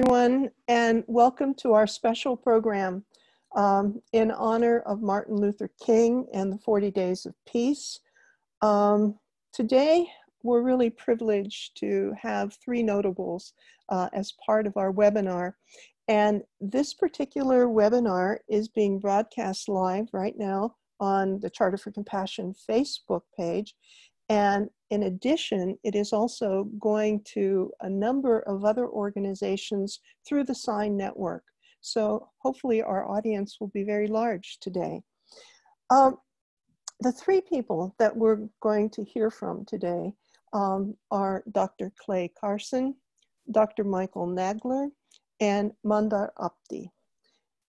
everyone, and welcome to our special program um, in honor of Martin Luther King and the 40 Days of Peace. Um, today, we're really privileged to have three notables uh, as part of our webinar. And this particular webinar is being broadcast live right now on the Charter for Compassion Facebook page. And in addition, it is also going to a number of other organizations through the SIGN network. So hopefully our audience will be very large today. Um, the three people that we're going to hear from today um, are Dr. Clay Carson, Dr. Michael Nagler, and Mandar Apte.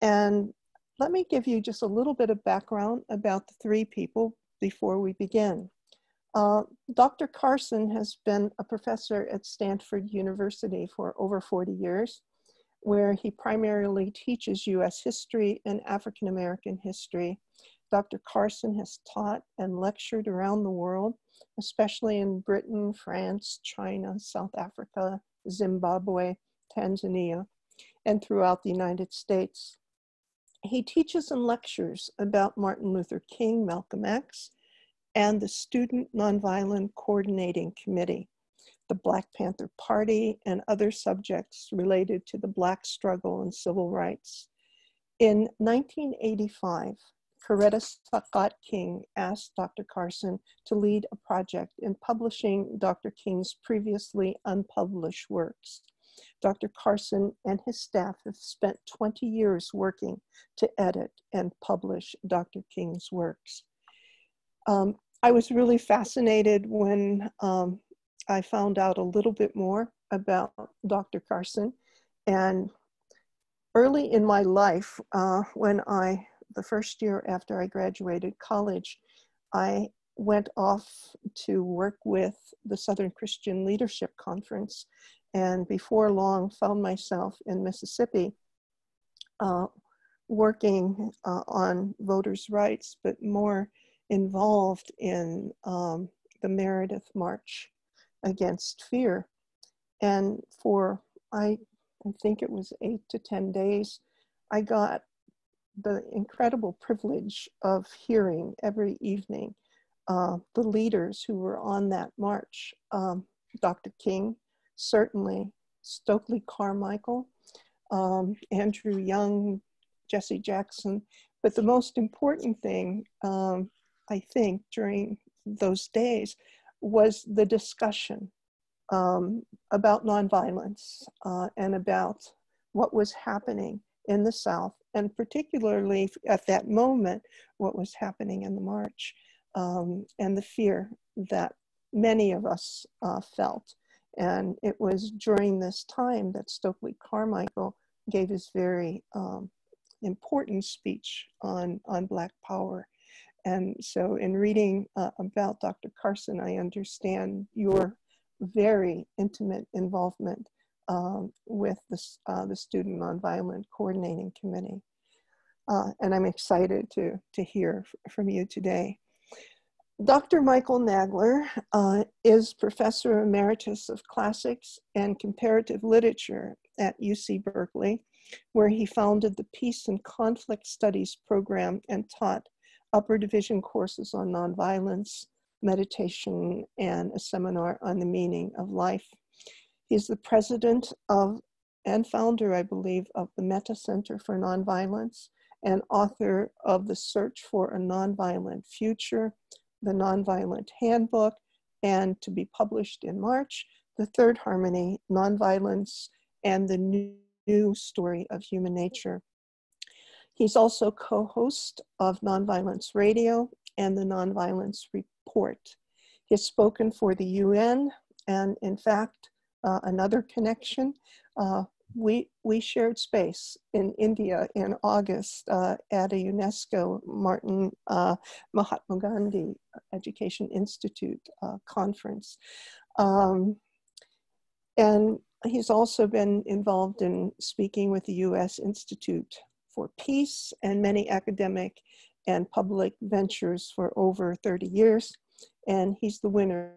And let me give you just a little bit of background about the three people before we begin. Uh, Dr. Carson has been a professor at Stanford University for over 40 years, where he primarily teaches US history and African American history. Dr. Carson has taught and lectured around the world, especially in Britain, France, China, South Africa, Zimbabwe, Tanzania, and throughout the United States. He teaches and lectures about Martin Luther King, Malcolm X, and the Student Nonviolent Coordinating Committee, the Black Panther Party, and other subjects related to the Black struggle and civil rights. In 1985, Coretta Scott King asked Dr. Carson to lead a project in publishing Dr. King's previously unpublished works. Dr. Carson and his staff have spent 20 years working to edit and publish Dr. King's works. Um, I was really fascinated when um, I found out a little bit more about Dr. Carson. And early in my life, uh, when I, the first year after I graduated college, I went off to work with the Southern Christian Leadership Conference. And before long, found myself in Mississippi uh, working uh, on voters' rights, but more involved in um, the Meredith March against fear. And for, I, I think it was eight to 10 days, I got the incredible privilege of hearing every evening uh, the leaders who were on that march. Um, Dr. King, certainly, Stokely Carmichael, um, Andrew Young, Jesse Jackson. But the most important thing um, I think, during those days was the discussion um, about nonviolence uh, and about what was happening in the South, and particularly at that moment, what was happening in the march um, and the fear that many of us uh, felt. And it was during this time that Stokely Carmichael gave his very um, important speech on, on Black Power and so, in reading uh, about Dr. Carson, I understand your very intimate involvement um, with this, uh, the Student Nonviolent Coordinating Committee. Uh, and I'm excited to, to hear from you today. Dr. Michael Nagler uh, is Professor Emeritus of Classics and Comparative Literature at UC Berkeley, where he founded the Peace and Conflict Studies program and taught upper division courses on nonviolence, meditation, and a seminar on the meaning of life. He's the president of and founder, I believe, of the Metta Center for Nonviolence and author of The Search for a Nonviolent Future, The Nonviolent Handbook, and to be published in March, The Third Harmony, Nonviolence, and the New Story of Human Nature. He's also co-host of Nonviolence Radio and the Nonviolence Report. He has spoken for the UN and in fact, uh, another connection, uh, we, we shared space in India in August uh, at a UNESCO Martin uh, Mahatma Gandhi Education Institute uh, conference. Um, and he's also been involved in speaking with the US Institute for Peace and many academic and public ventures for over 30 years. And he's the winner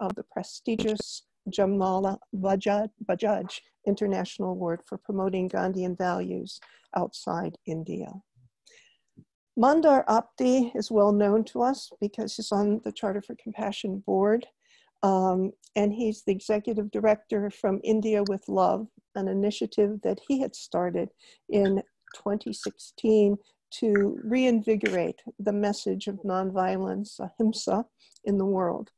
of the prestigious Jamnalal Bajaj, Bajaj International Award for promoting Gandhian values outside India. Mandar Apte is well known to us because he's on the Charter for Compassion board. Um, and he's the executive director from India with Love, an initiative that he had started in 2016 to reinvigorate the message of nonviolence, ahimsa, in the world.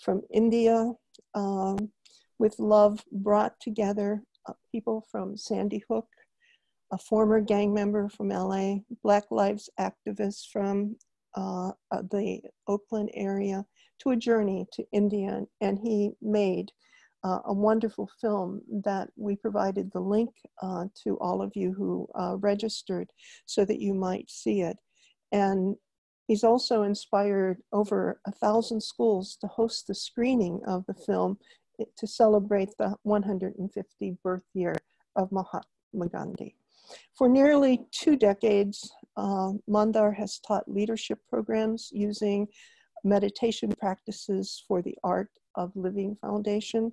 From India, um, with Love brought together uh, people from Sandy Hook, a former gang member from LA, Black Lives activists from uh, uh, the Oakland area, to a journey to India. And he made uh, a wonderful film that we provided the link uh, to all of you who uh, registered so that you might see it. And he's also inspired over a thousand schools to host the screening of the film to celebrate the 150th birth year of Mahatma Gandhi. For nearly two decades, uh, Mandar has taught leadership programs using meditation practices for the Art of Living Foundation.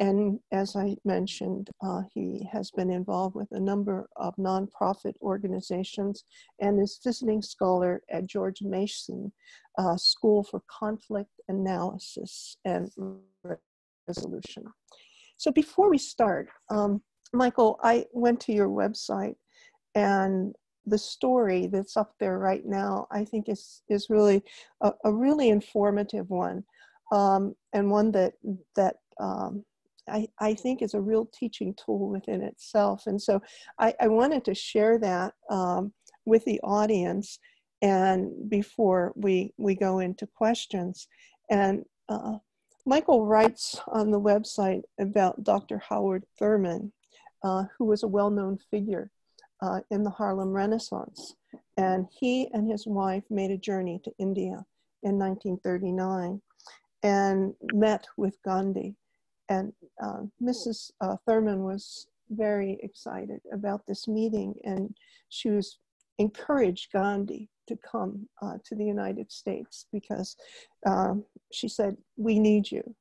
And as I mentioned, uh, he has been involved with a number of nonprofit organizations and is visiting scholar at George Mason uh, School for Conflict Analysis and Resolution. So before we start, um, Michael, I went to your website and the story that's up there right now, I think is is really a, a really informative one, um, and one that that um, I, I think is a real teaching tool within itself. And so I, I wanted to share that um, with the audience, and before we we go into questions, and uh, Michael writes on the website about Dr. Howard Thurman, uh, who was a well-known figure uh, in the Harlem Renaissance. And he and his wife made a journey to India in 1939 and met with Gandhi. And uh, Mrs. Uh, Thurman was very excited about this meeting, and she was encouraged Gandhi to come uh, to the United States because um, she said, "We need you."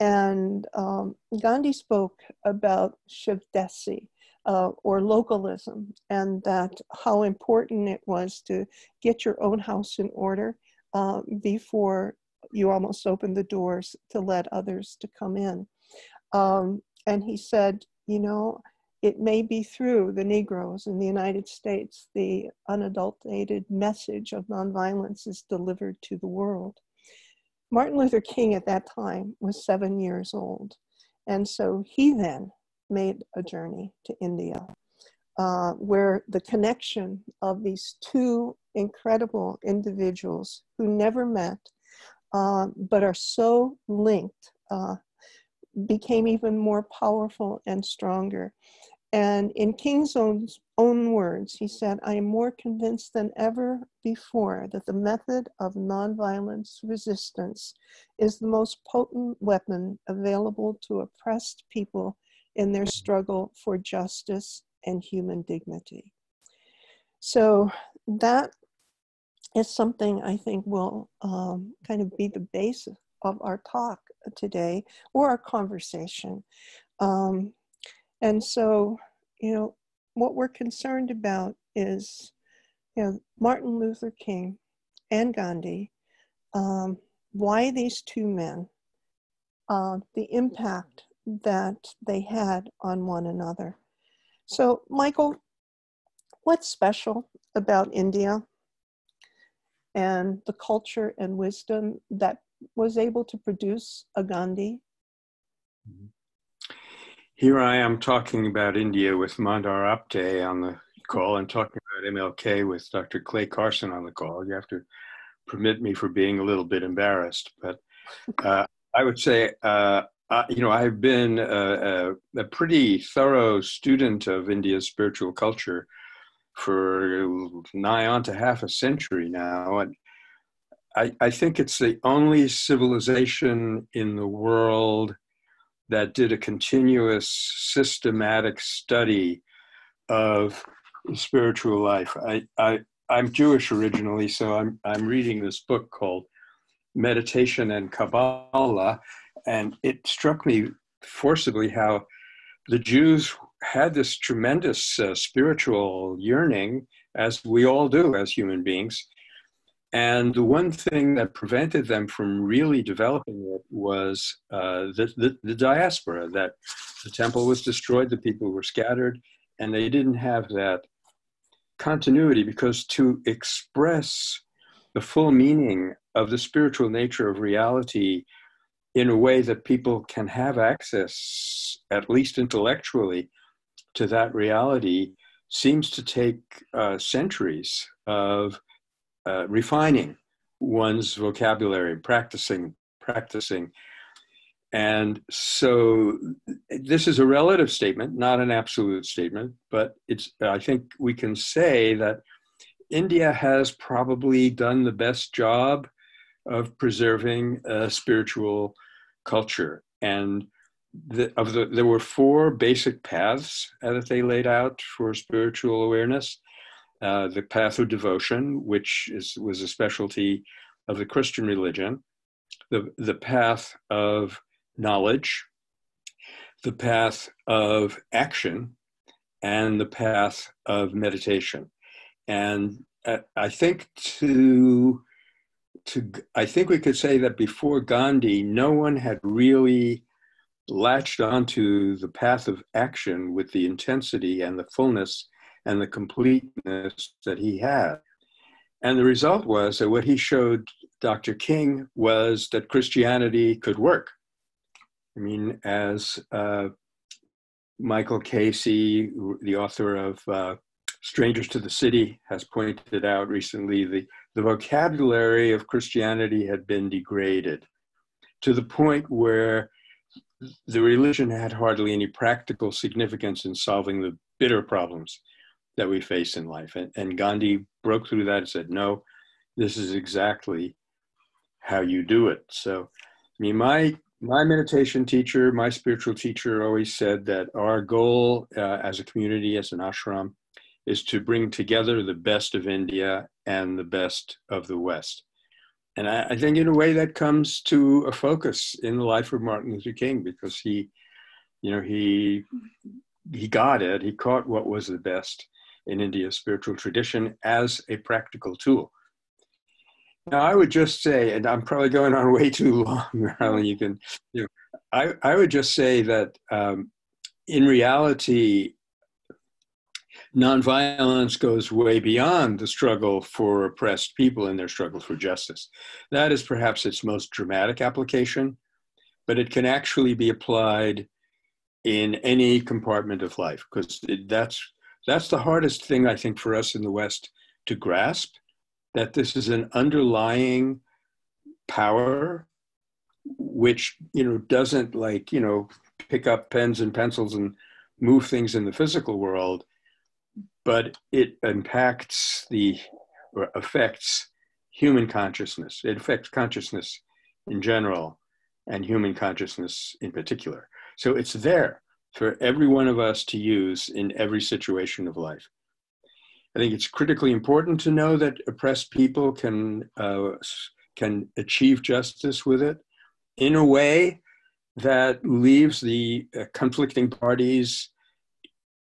And um, Gandhi spoke about Swadeshi, uh, or localism, and that how important it was to get your own house in order uh, before you almost opened the doors to let others to come in. Um, and he said, you know, it may be through the Negroes in the United States the unadulterated message of nonviolence is delivered to the world. Martin Luther King at that time was seven years old. And so he then made a journey to India, uh, where the connection of these two incredible individuals who never met uh, but are so linked uh, became even more powerful and stronger. And in King's own, own words, he said, I am more convinced than ever before that the method of nonviolence resistance is the most potent weapon available to oppressed people in their struggle for justice and human dignity. So that is something I think will um, kind of be the basis of our talk today or our conversation. Um, and so, you know, what we're concerned about is, you know, Martin Luther King and Gandhi, um, why these two men, uh, the impact that they had on one another. So, Michael, what's special about India and the culture and wisdom that was able to produce a Gandhi? Here I am talking about India with Mandar Apte on the call and talking about MLK with Dr. Clay Carson on the call. You have to permit me for being a little bit embarrassed, but uh, I would say uh, uh, you know, I've been a, a, a, pretty thorough student of India's spiritual culture for nigh on to half a century now. And I, I think it's the only civilization in the world that did a continuous systematic study of spiritual life. I, I, I'm Jewish originally, so I'm, I'm reading this book called Meditation and Kabbalah, and it struck me forcibly how the Jews had this tremendous uh, spiritual yearning, as we all do as human beings. And the one thing that prevented them from really developing it was uh, the, the, the, diaspora, that the temple was destroyed, the people were scattered, and they didn't have that continuity because to express the full meaning of the spiritual nature of reality in a way that people can have access, at least intellectually, to that reality seems to take uh, centuries of uh, refining one's vocabulary, practicing, practicing. And so this is a relative statement, not an absolute statement, but it's, I think we can say that India has probably done the best job of preserving a spiritual culture. And the, of the, there were four basic paths that they laid out for spiritual awareness. Uh, the path of devotion, which is, was a specialty of the Christian religion, the, the path of knowledge, the path of action, and the path of meditation. And uh, I think to to I think we could say that before Gandhi, no one had really latched onto the path of action with the intensity and the fullness and the completeness that he had. And the result was that what he showed Dr. King was that Christianity could work. I mean, as uh, Michael Casey, the author of uh, Strangers to the City, has pointed out recently, the, the vocabulary of Christianity had been degraded to the point where the religion had hardly any practical significance in solving the bitter problems that we face in life. And, and Gandhi broke through that and said, no, this is exactly how you do it. So, I mean, my my meditation teacher, my spiritual teacher, always said that our goal uh, as a community, as an ashram, is to bring together the best of India and the best of the West. And I, I, think, in a way, that comes to a focus in the life of Martin Luther King because he, you know, he he got it. He caught what was the best in India's spiritual tradition as a practical tool. Now, I would just say, and I'm probably going on way too long, Marilyn. You can, you know, I, I would just say that um, in reality, nonviolence goes way beyond the struggle for oppressed people in their struggle for justice. That is perhaps its most dramatic application, but it can actually be applied in any compartment of life because that's that's the hardest thing I think for us in the West to grasp that this is an underlying power which you know doesn't like you know pick up pens and pencils and move things in the physical world but it impacts the or affects human consciousness. It affects consciousness in general and human consciousness in particular. So it's there for every one of us to use in every situation of life. I think it's critically important to know that oppressed people can uh, can achieve justice with it in a way that leaves the uh, conflicting parties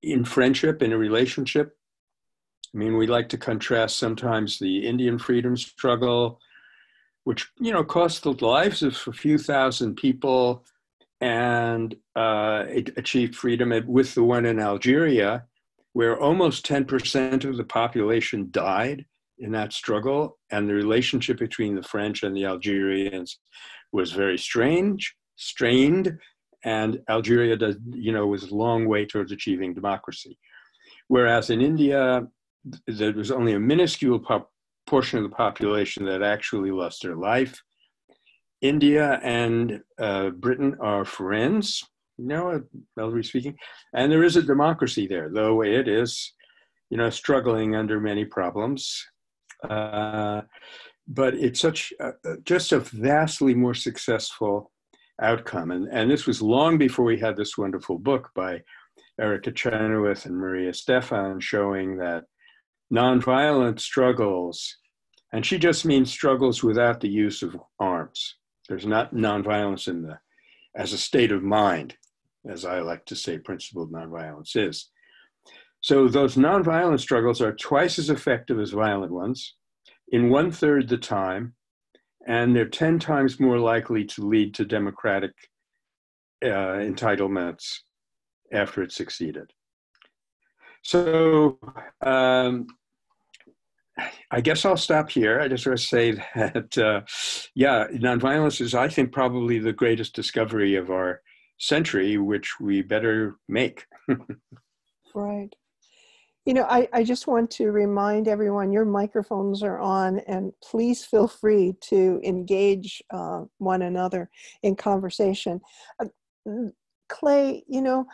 in friendship in a relationship. I mean, we like to contrast sometimes the Indian freedom struggle, which you know cost the lives of a few thousand people, and uh, achieved freedom, with the one in Algeria where almost 10% of the population died in that struggle, and the relationship between the French and the Algerians was very strange, strained, and Algeria, does, you know, was a long way towards achieving democracy. Whereas in India, there was only a minuscule portion of the population that actually lost their life. India and uh, Britain are friends you know, relatively speaking. And there is a democracy there, though it is, you know, struggling under many problems. Uh, but it's such just a vastly more successful outcome. And, and this was long before we had this wonderful book by Erica Chenoweth and Maria Stephan showing that nonviolent struggles, and she just means struggles without the use of arms. There's not nonviolence in the as a state of mind, as I like to say, principled nonviolence is. So those nonviolent struggles are twice as effective as violent ones in one third the time, and they're 10 times more likely to lead to democratic uh, entitlements after it succeeded. So um, I guess I'll stop here. I just want to say that, uh, yeah, nonviolence is, I think, probably the greatest discovery of our century, which we better make. right. You know, I, I just want to remind everyone your microphones are on, and please feel free to engage uh, one another in conversation. Uh, Clay, you know,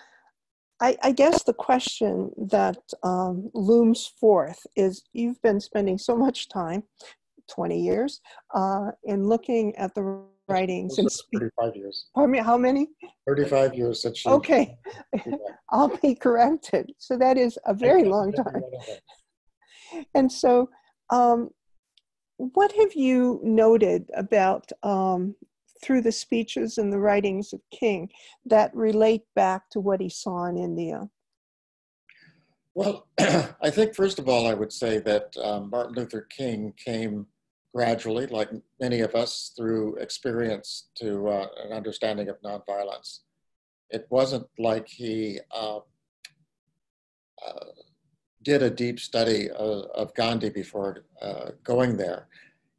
I, I, guess the question that um, looms forth is you've been spending so much time, 20 years, uh, in looking at the writings since 35 years. Pardon me, how many? 35 years since she. Okay, I'll be corrected. So that is a very long time. And so, um, what have you noted about um, through the speeches and the writings of King that relate back to what he saw in India? Well, I think first of all, I would say that um, Martin Luther King came gradually, like many of us, through experience to uh, an understanding of nonviolence. It wasn't like he uh, uh, did a deep study of, of Gandhi before uh, going there.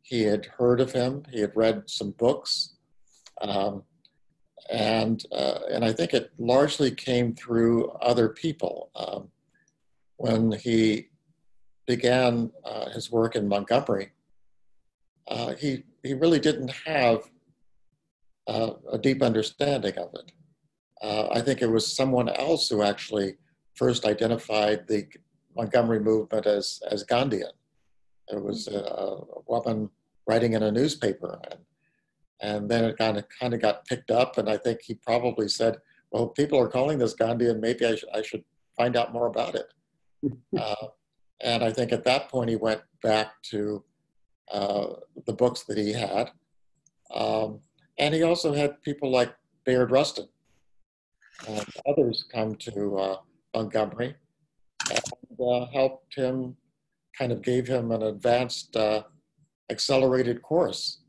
He had heard of him, he had read some books, um, and uh, and I think it largely came through other people. Um, when he began uh, his work in Montgomery, uh, he he really didn't have uh, a deep understanding of it. Uh, I think it was someone else who actually first identified the Montgomery movement as as Gandhian. It was a, a woman writing in a newspaper, and and then it kind of kind of got picked up. And I think he probably said, "Well, people are calling this Gandhian. Maybe I, sh- I should find out more about it." uh, and I think at that point he went back to the books that he had, um, and he also had people like Bayard Rustin and others come to uh, Montgomery and uh, helped him, kind of gave him an advanced uh, accelerated course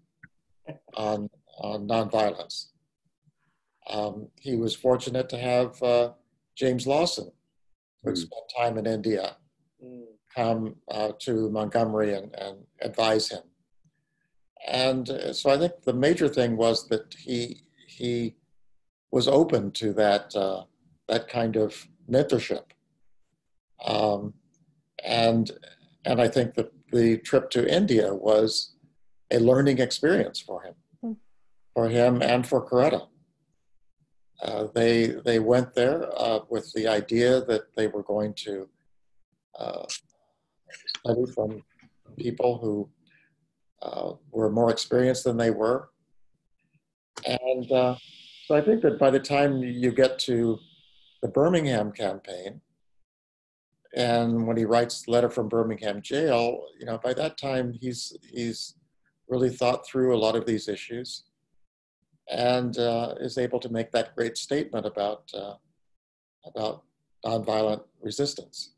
on, on nonviolence. Um, he was fortunate to have uh, James Lawson, who mm. spent time in India. Come uh, to Montgomery and, and advise him. And uh, so I think the major thing was that he, he was open to that, uh, that kind of mentorship. Um, and, and I think that the trip to India was a learning experience for him, mm. for him and for Coretta. Uh, they they went there uh, with the idea that they were going to uh, study from people who uh, were more experienced than they were, and uh, so I think that by the time you get to the Birmingham campaign, and when he writes the letter from Birmingham jail, you know, by that time he's he's really thought through a lot of these issues and uh, is able to make that great statement about, uh, about nonviolent resistance.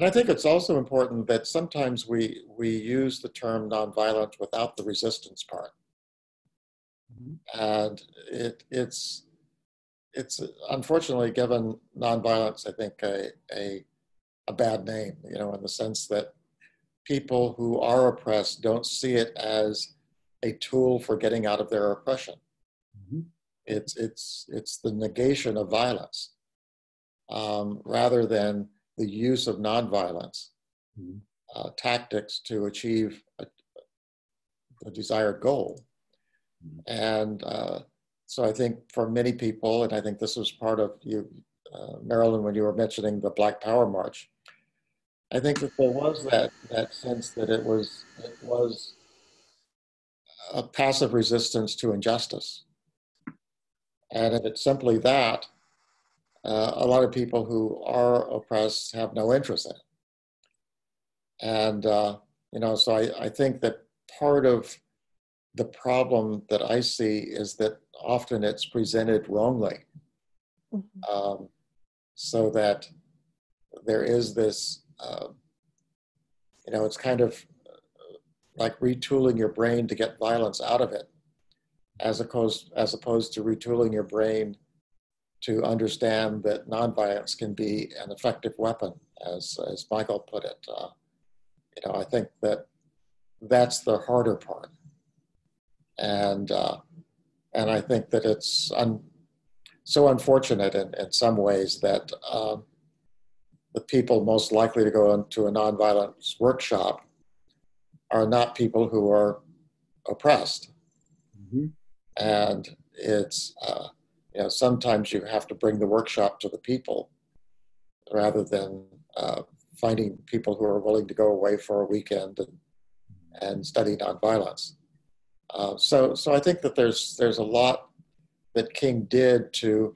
And I think it's also important that sometimes we, we use the term nonviolent without the resistance part. Mm-hmm. And it, it's, it's unfortunately given nonviolence, I think, a, a, a bad name, you know, in the sense that people who are oppressed don't see it as a tool for getting out of their oppression. Mm-hmm. It's, it's, it's the negation of violence um, rather than the use of nonviolence mm-hmm. uh, tactics to achieve a, the desired goal. Mm-hmm. And uh, so I think for many people, and I think this was part of you, uh, Marilyn, when you were mentioning the Black Power March, I think that there was that that sense that it was it was a passive resistance to injustice, and if it's simply that, uh, a lot of people who are oppressed have no interest in it. And uh, you know, so I, I think that part of the problem that I see is that often it's presented wrongly. Mm-hmm. Um, so that there is this, uh, you know, it's kind of like retooling your brain to get violence out of it, as opposed as opposed to retooling your brain to understand that nonviolence can be an effective weapon, as as Michael put it. Uh, you know, I think that that's the harder part, and uh, and I think that it's un, so unfortunate in, in some ways that um, the people most likely to go into a nonviolence workshop are not people who are oppressed. Mm-hmm. And it's, uh, you know, sometimes you have to bring the workshop to the people rather than uh, finding people who are willing to go away for a weekend and, and study nonviolence. Uh, so, so I think that there's, there's a lot that King did to,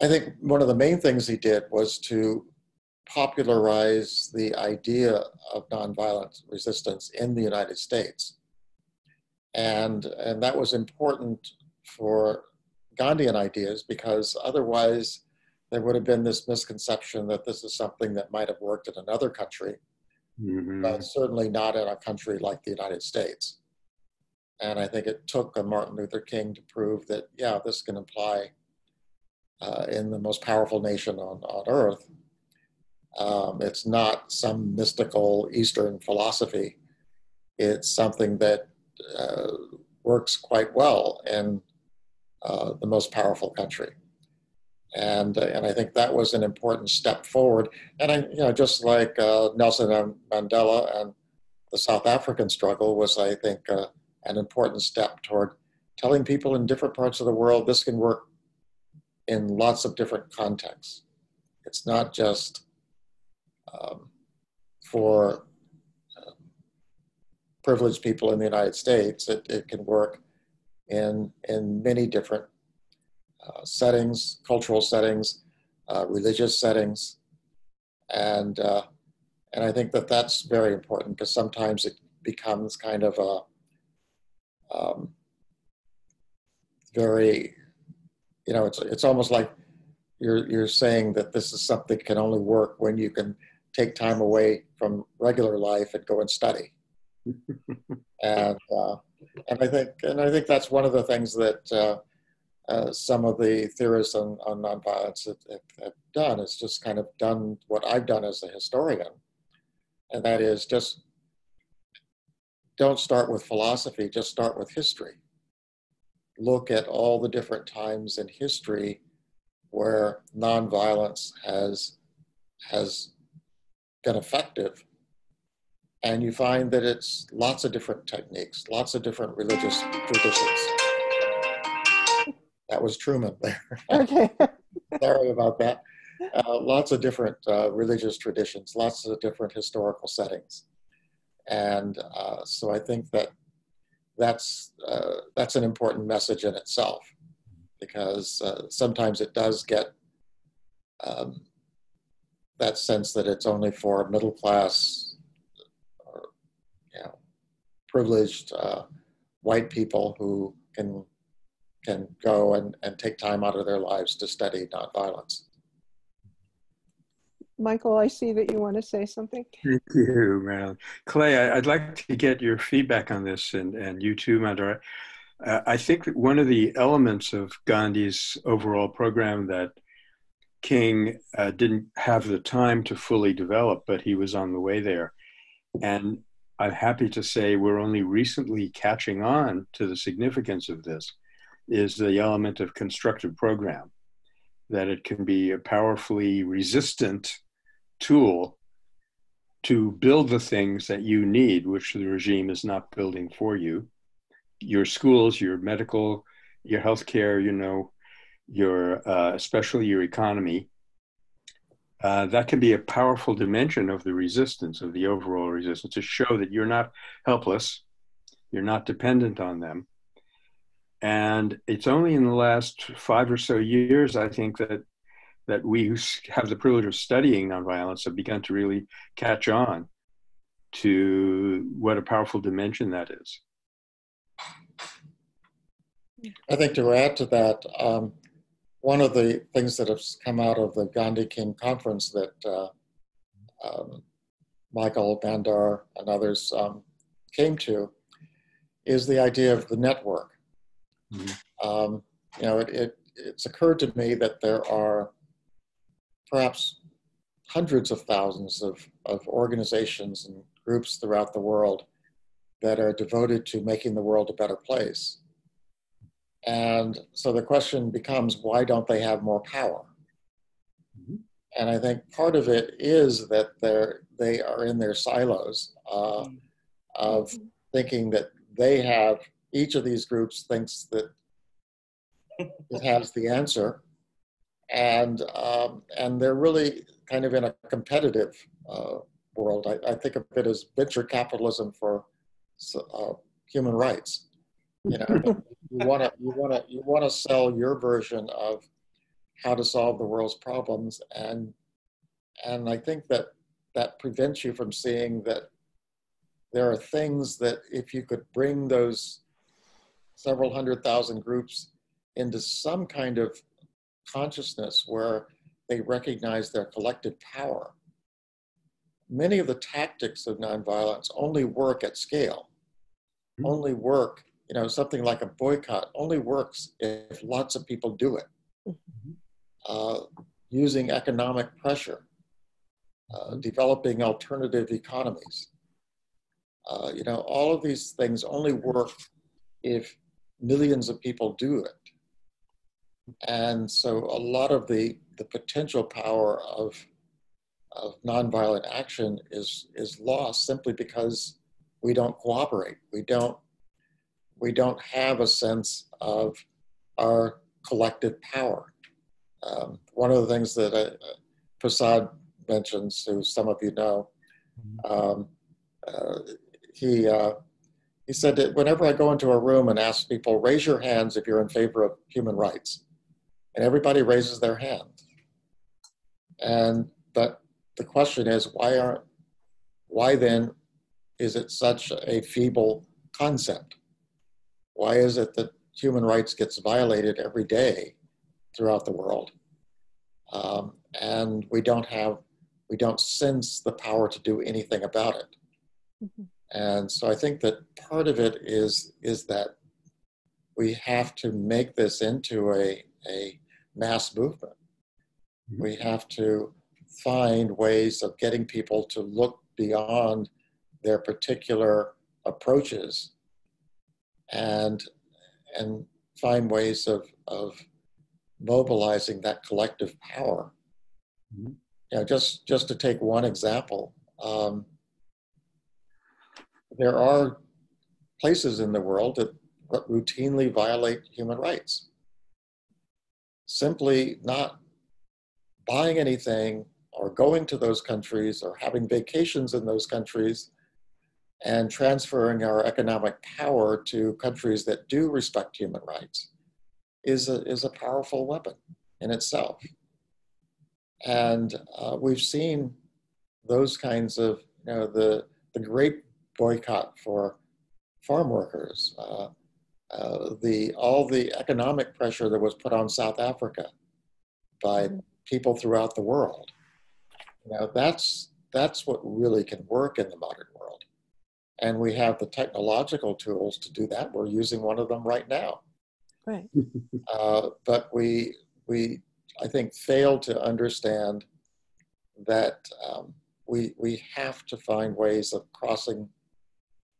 I think one of the main things he did was to popularize the idea of nonviolent resistance in the United States. And, and that was important for Gandhian ideas because otherwise there would have been this misconception that this is something that might have worked in another country, mm-hmm. but certainly not in a country like the United States. And I think it took a Martin Luther King to prove that, yeah, this can apply uh, in the most powerful nation on, on earth. Um, it's not some mystical Eastern philosophy. It's something that uh, works quite well in uh, the most powerful country. And, uh, and I think that was an important step forward. And I, you know, just like uh, Nelson Mandela and the South African struggle was, I think, uh, an important step toward telling people in different parts of the world this can work in lots of different contexts. It's not just um, for um, privileged people in the United States, it, it can work in, in many different uh, settings, cultural settings, uh, religious settings. And, uh, and I think that that's very important because sometimes it becomes kind of a um, very, you know, it's, it's almost like you're, you're saying that this is something that can only work when you can take time away from regular life and go and study. and, uh, and I think, and I think that's one of the things that uh, uh, some of the theorists on, on nonviolence have, have, have done is just kind of done what I've done as a historian. And that is just don't start with philosophy, just start with history. Look at all the different times in history where nonviolence has, has been effective. And you find that it's lots of different techniques, lots of different religious traditions. That was Truman there. Okay. Sorry about that. Uh, lots of different uh, religious traditions, lots of different historical settings. And uh, so I think that that's, uh, that's an important message in itself because uh, sometimes it does get um, that sense that it's only for middle class or you know, privileged uh, white people who can can go and, and take time out of their lives to study nonviolence. Michael, I see that you want to say something. Thank you, Marilyn. Clay, I, would like to get your feedback on this, and, and you too, Mandara. Uh, I think that one of the elements of Gandhi's overall program that King uh, didn't have the time to fully develop, but he was on the way there. And I'm happy to say we're only recently catching on to the significance of this, is the element of constructive program that it can be a powerfully resistant tool to build the things that you need, which the regime is not building for you. Your schools, your medical, your healthcare, you know, your uh, especially your economy. Uh, that can be a powerful dimension of the resistance, of the overall resistance, to show that you're not helpless, you're not dependent on them. And it's only in the last five or so years, I think, that that we who have the privilege of studying nonviolence have begun to really catch on to what a powerful dimension that is. I think to add to that, um, one of the things that has come out of the Gandhi King conference that uh, um, Michael Mandar and others um, came to is the idea of the network. Mm-hmm. Um, you know, it, it, it's occurred to me that there are perhaps hundreds of thousands of, of organizations and groups throughout the world that are devoted to making the world a better place. And so the question becomes why don't they have more power? Mm-hmm. And I think part of it is that they're, they are in their silos uh, mm-hmm. of thinking that they have, each of these groups thinks that it has the answer. And, um, and they're really kind of in a competitive uh, world. I, I, think of it as venture capitalism for uh, human rights. You know, you want to you want to you want to sell your version of how to solve the world's problems, and and I think that that prevents you from seeing that there are things that if you could bring those several hundred thousand groups into some kind of consciousness where they recognize their collective power. Many of the tactics of nonviolence only work at scale, mm-hmm. only work you know, something like a boycott only works if lots of people do it. Mm-hmm. Uh, using economic pressure, uh, developing alternative economies. Uh, you know, all of these things only work if millions of people do it. And so a lot of the, the potential power of, of nonviolent action is, is lost simply because we don't cooperate. We don't we don't have a sense of our collective power. Um, one of the things that uh, Prasad mentions, who some of you know, um, uh, he, uh, he said that whenever I go into a room and ask people, raise your hands if you're in favor of human rights, and everybody raises their hand. And but the question is, why aren't, why then is it such a feeble concept? Why is it that human rights gets violated every day throughout the world? Um, and we don't have, we don't sense the power to do anything about it. Mm-hmm. And so I think that part of it is, is that we have to make this into a, a mass movement. Mm-hmm. We have to find ways of getting people to look beyond their particular approaches and and find ways of of mobilizing that collective power. Mm-hmm. You know, just just to take one example, um, there are places in the world that routinely violate human rights. Simply not buying anything or going to those countries or having vacations in those countries and transferring our economic power to countries that do respect human rights is a, is a powerful weapon in itself. And uh, we've seen those kinds of, you know, the, the great boycott for farm workers, uh, uh, the, all the economic pressure that was put on South Africa by people throughout the world. You know, that's, that's what really can work in the modern world and we have the technological tools to do that. We're using one of them right now. Right. uh, but we we I think fail to understand that um, we we have to find ways of crossing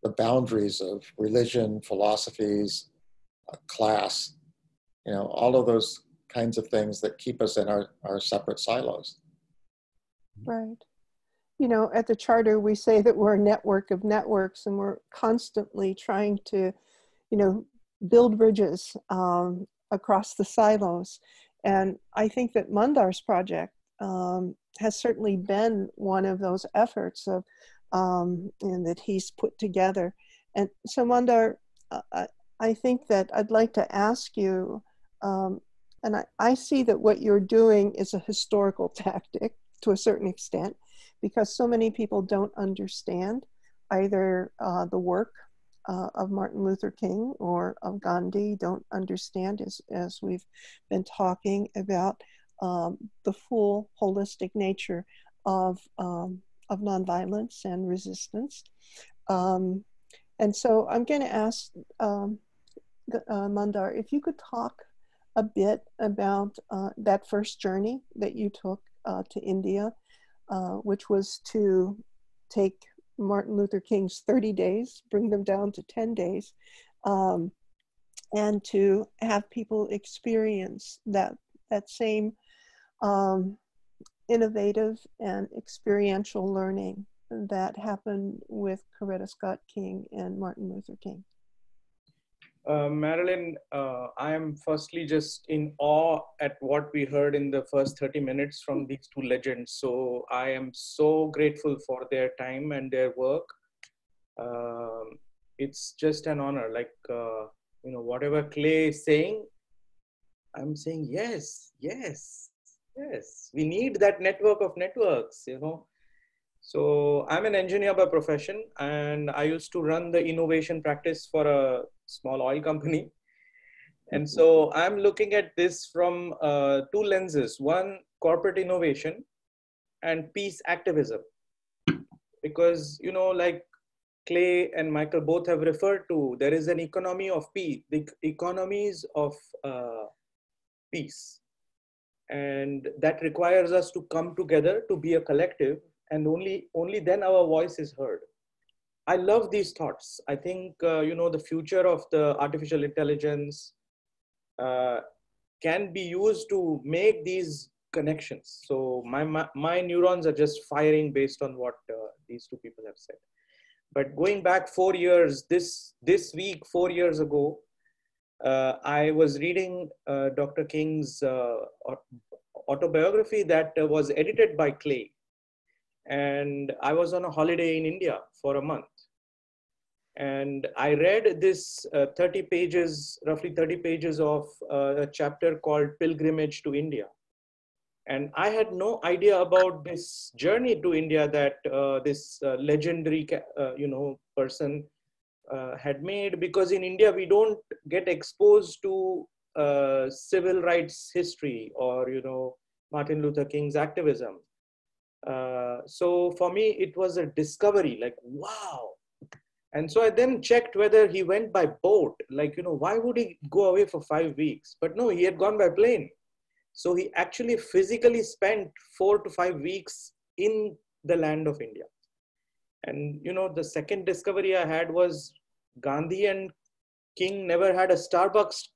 the boundaries of religion, philosophies, uh, class, you know, all of those kinds of things that keep us in our, our separate silos. Right you know, at the charter, we say that we're a network of networks and we're constantly trying to, you know, build bridges um, across the silos. And I think that Mandar's project um, has certainly been one of those efforts of, um, and that he's put together. And so, Mundar, uh, I think that I'd like to ask you, um, and I, I see that what you're doing is a historical tactic to a certain extent because so many people don't understand either uh, the work uh, of Martin Luther King or of Gandhi don't understand, as, as we've been talking about, um, the full holistic nature of, um, of nonviolence and resistance. Um, and so I'm going to ask um, uh, Mandar if you could talk a bit about uh, that first journey that you took uh, to India, uh, which was to take Martin Luther King's 30 days, bring them down to 10 days, um, and to have people experience that, that same um, innovative and experiential learning that happened with Coretta Scott King and Martin Luther King. Uh, Marilyn, uh, I am firstly just in awe at what we heard in the first 30 minutes from these two legends. So I am so grateful for their time and their work. Um, it's just an honor. Like, uh, you know, whatever Clay is saying, I'm saying, yes, yes, yes. We need that network of networks, you know. So I'm an engineer by profession, and I used to run the innovation practice for a small oil company. And so I'm looking at this from uh, two lenses: one, corporate innovation, and peace activism. Because you know, like Clay and Michael both have referred to, there is an economy of peace, the economies of uh, peace, and that requires us to come together to be a collective and only only then our voice is heard i love these thoughts. I think uh, you know the future of the artificial intelligence uh, can be used to make these connections. So my, my, my neurons are just firing based on what uh, these two people have said. But going back four years this this week four years ago uh, i was reading uh, dr king's uh, autobiography that was edited by clay. And I was on a holiday in India for a month. And I read this uh, 30 pages, roughly 30 pages of uh, a chapter called Pilgrimage to India. And I had no idea about this journey to India that uh, this uh, legendary, uh, you know, person uh, had made. Because in India, we don't get exposed to civil rights history or, you know, Martin Luther King's activism uh, so for me, it was a discovery like, wow. And so I then checked whether he went by boat. Like, you know, why would he go away for five weeks? But no, he had gone by plane. So he actually physically spent four to five weeks in the land of India. And, you know, the second discovery I had was Gandhi and King never had a Starbucks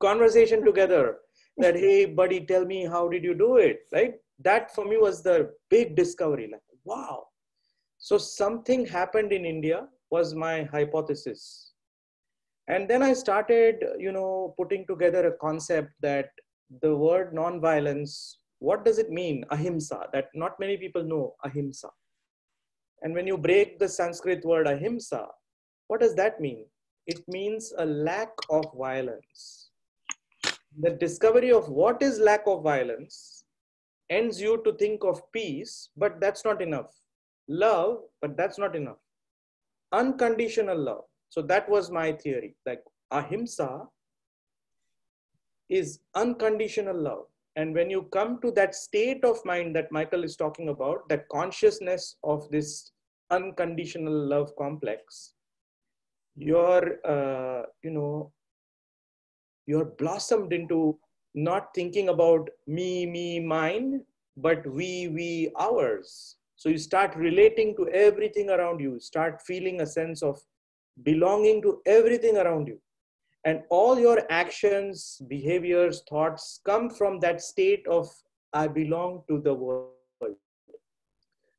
conversation together that, hey, buddy, tell me, how did you do it? Right? that for me was the big discovery like wow so something happened in india was my hypothesis. And then i started you know putting together a concept that the word non-violence what does it mean? Ahimsa that not many people know ahimsa. And when you break the sanskrit word ahimsa what does that mean? It means a lack of violence. The discovery of what is lack of violence ends you to think of peace, but that's not enough. Love, but that's not enough. Unconditional love. So that was my theory. Like ahimsa is unconditional love. And when you come to that state of mind that Michael is talking about, that consciousness of this unconditional love complex, you're, uh, you know, you're blossomed into not thinking about me, me, mine, but we, we, ours. So you start relating to everything around you, start feeling a sense of belonging to everything around you. And all your actions, behaviors, thoughts come from that state of I belong to the world.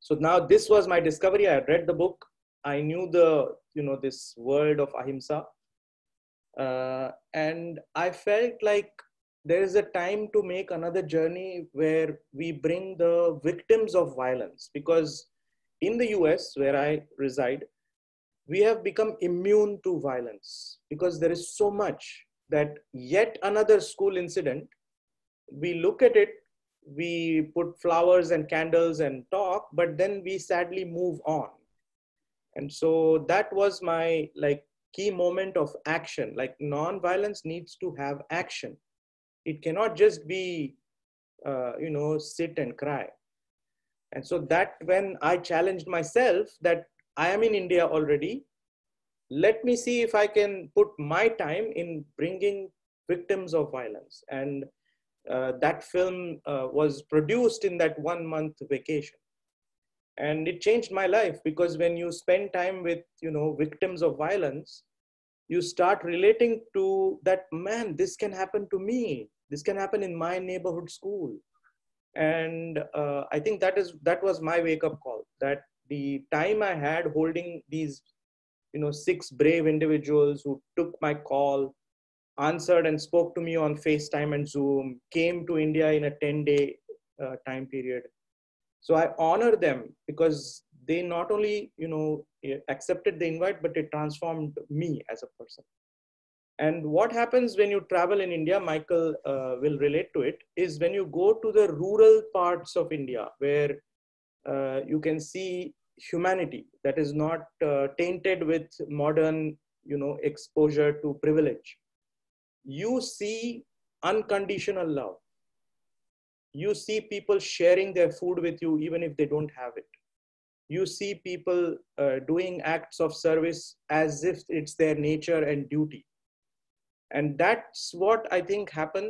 So now this was my discovery. I had read the book. I knew the, you know, this world of ahimsa. Uh, and I felt like there is a time to make another journey where we bring the victims of violence because in the US, where I reside, we have become immune to violence because there is so much that yet another school incident, we look at it, we put flowers and candles and talk, but then we sadly move on. And so that was my like key moment of action. Like non-violence needs to have action. It cannot just be, uh, you know, sit and cry. And so that when I challenged myself that I am in India already, let me see if I can put my time in bringing victims of violence. And uh, that film uh, was produced in that one month vacation and it changed my life because when you spend time with you know victims of violence you start relating to that man this can happen to me. This can happen in my neighborhood school. And uh, i think that is that was my wake up call that the time i had holding these you know six brave individuals who took my call answered and spoke to me on facetime and zoom came to india in a 10 day uh, time period. So i honor them because they not only you know accepted the invite but it transformed me as a person. And what happens when you travel in india michael uh, will relate to it is when you go to the rural parts of india where uh, you can see humanity that is not uh, tainted with modern you know exposure to privilege. You see unconditional love. You see people sharing their food with you even if they don't have it you see people uh, doing acts of service as if it's their nature and duty. And that's what i think happen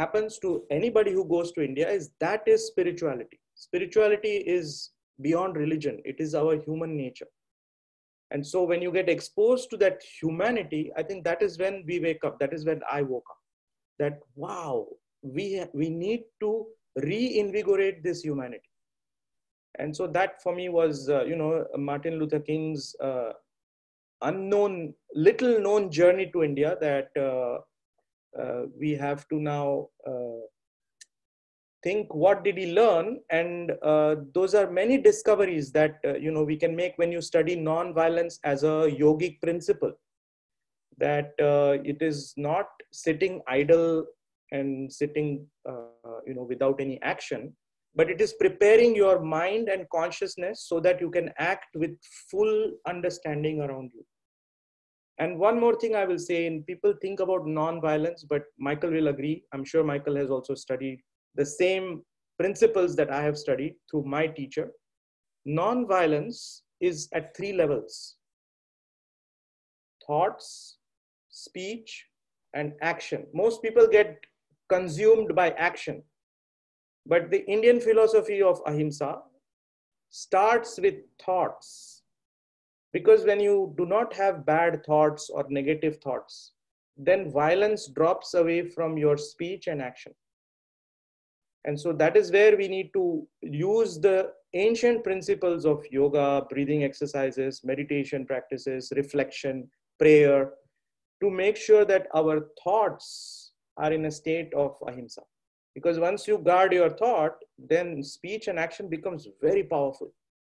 happens to anybody who goes to india is that is spirituality. Spirituality is beyond religion. It is our human nature. And so when you get exposed to that humanity i think that is when we wake up. That is when i woke up. That wow we we need to reinvigorate this humanity and so that for me was uh, you know martin luther king's uh, unknown little known journey to india that uh, uh we have to now uh, think what did he learn? And uh, those are many discoveries that you know we can make when you study non-violence as a yogic principle. That it is not sitting idle and sitting you know without any action but it is preparing your mind and consciousness so that you can act with full understanding around you. And one more thing i will say and people think about non-violence but michael will agree. I'm sure michael has also studied the same principles that i have studied through my teacher. Non-violence is at three levels. Thoughts speech and action. Most people get consumed by action. But the Indian philosophy of ahimsa starts with thoughts. Because when you do not have bad thoughts or negative thoughts, then violence drops away from your speech and action. And so that is where we need to use the ancient principles of yoga, breathing exercises, meditation practices, reflection, prayer, to make sure that our thoughts are in a state of ahimsa. Because once you guard your thought, then speech and action becomes very powerful.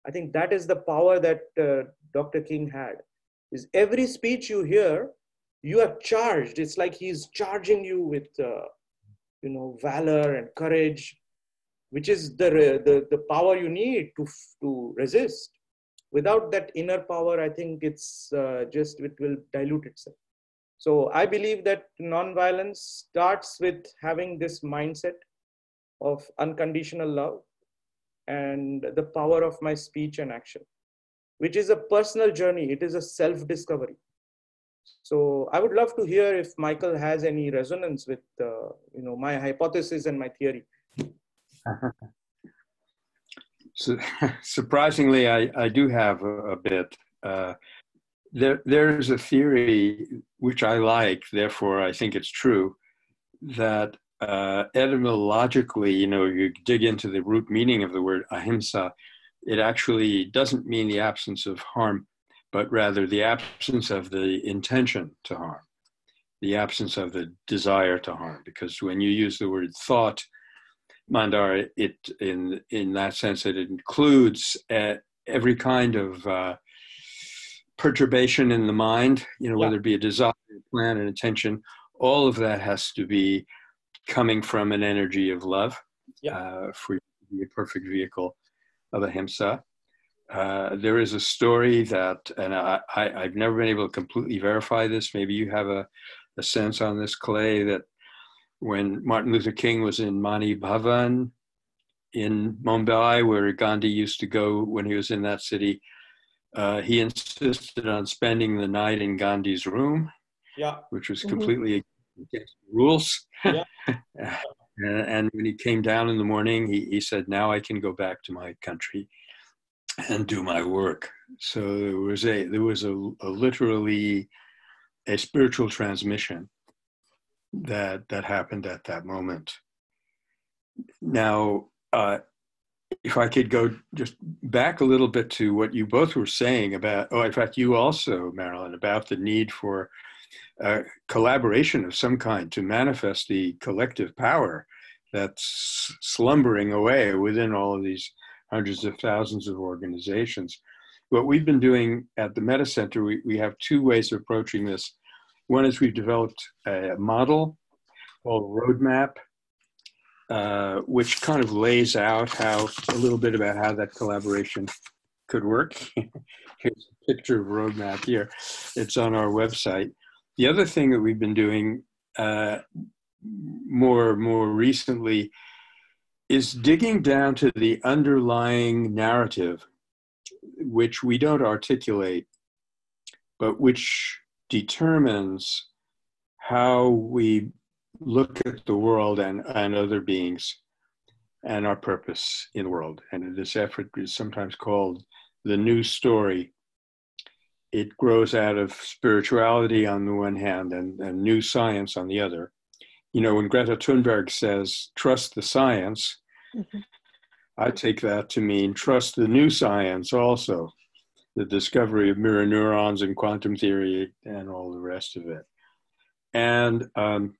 I think that is the power that uh, Dr. King had. Is every speech you hear, you are charged. It's like he's charging you with, uh, you know, valor and courage, which is the, the, the power you need to, to resist. Without that inner power, I think it's uh, just, it will dilute itself. So I believe that nonviolence starts with having this mindset of unconditional love and the power of my speech and action, which is a personal journey. It is a self discovery. So I would love to hear if Michael has any resonance with uh, you know my hypothesis and my theory. so, surprisingly, I, I do have a, a bit. Uh, there, there's a theory which I like, therefore I think it's true, that uh, etymologically, you know, you dig into the root meaning of the word ahimsa, it actually doesn't mean the absence of harm, but rather the absence of the intention to harm, the absence of the desire to harm. Because when you use the word thought, Mandar, it in in that sense it includes uh, every kind of uh, perturbation in the mind, you know, yeah. whether it be a desire, a plan, and intention, all of that has to be coming from an energy of love yeah. uh, for you to be a perfect vehicle of ahimsa. uh, there is a story that, and I, I, have never been able to completely verify this. Maybe you have a, a sense on this, Clay, that when Martin Luther King was in Mani Bhavan in Mumbai, where Gandhi used to go when he was in that city, uh, he insisted on spending the night in Gandhi's room, yeah. which was mm-hmm. completely mm-hmm. against the rules. Yeah. and when he came down in the morning, he, he said, Now I can go back to my country and do my work. So there was a there was a, a literally a spiritual transmission that that happened at that moment. Now, uh, if I could go just back a little bit to what you both were saying about, oh, in fact, you also, Marilyn, about the need for uh, collaboration of some kind to manifest the collective power that's slumbering away within all of these hundreds of thousands of organizations. What we've been doing at the Metta Center, we, we have two ways of approaching this. One is we've developed a model called Roadmap, uh, which kind of lays out how a little bit about how that collaboration could work. Here's a picture of Roadmap here. It's on our website. The other thing that we've been doing uh, more more recently is digging down to the underlying narrative, which we don't articulate, but which determines how we look at the world and, and other beings and our purpose in the world. And this effort is sometimes called the new story. It grows out of spirituality on the one hand and, and new science on the other. You know, when Greta Thunberg says, trust the science, mm-hmm. I take that to mean trust the new science also, the discovery of mirror neurons and quantum theory and all the rest of it. And um,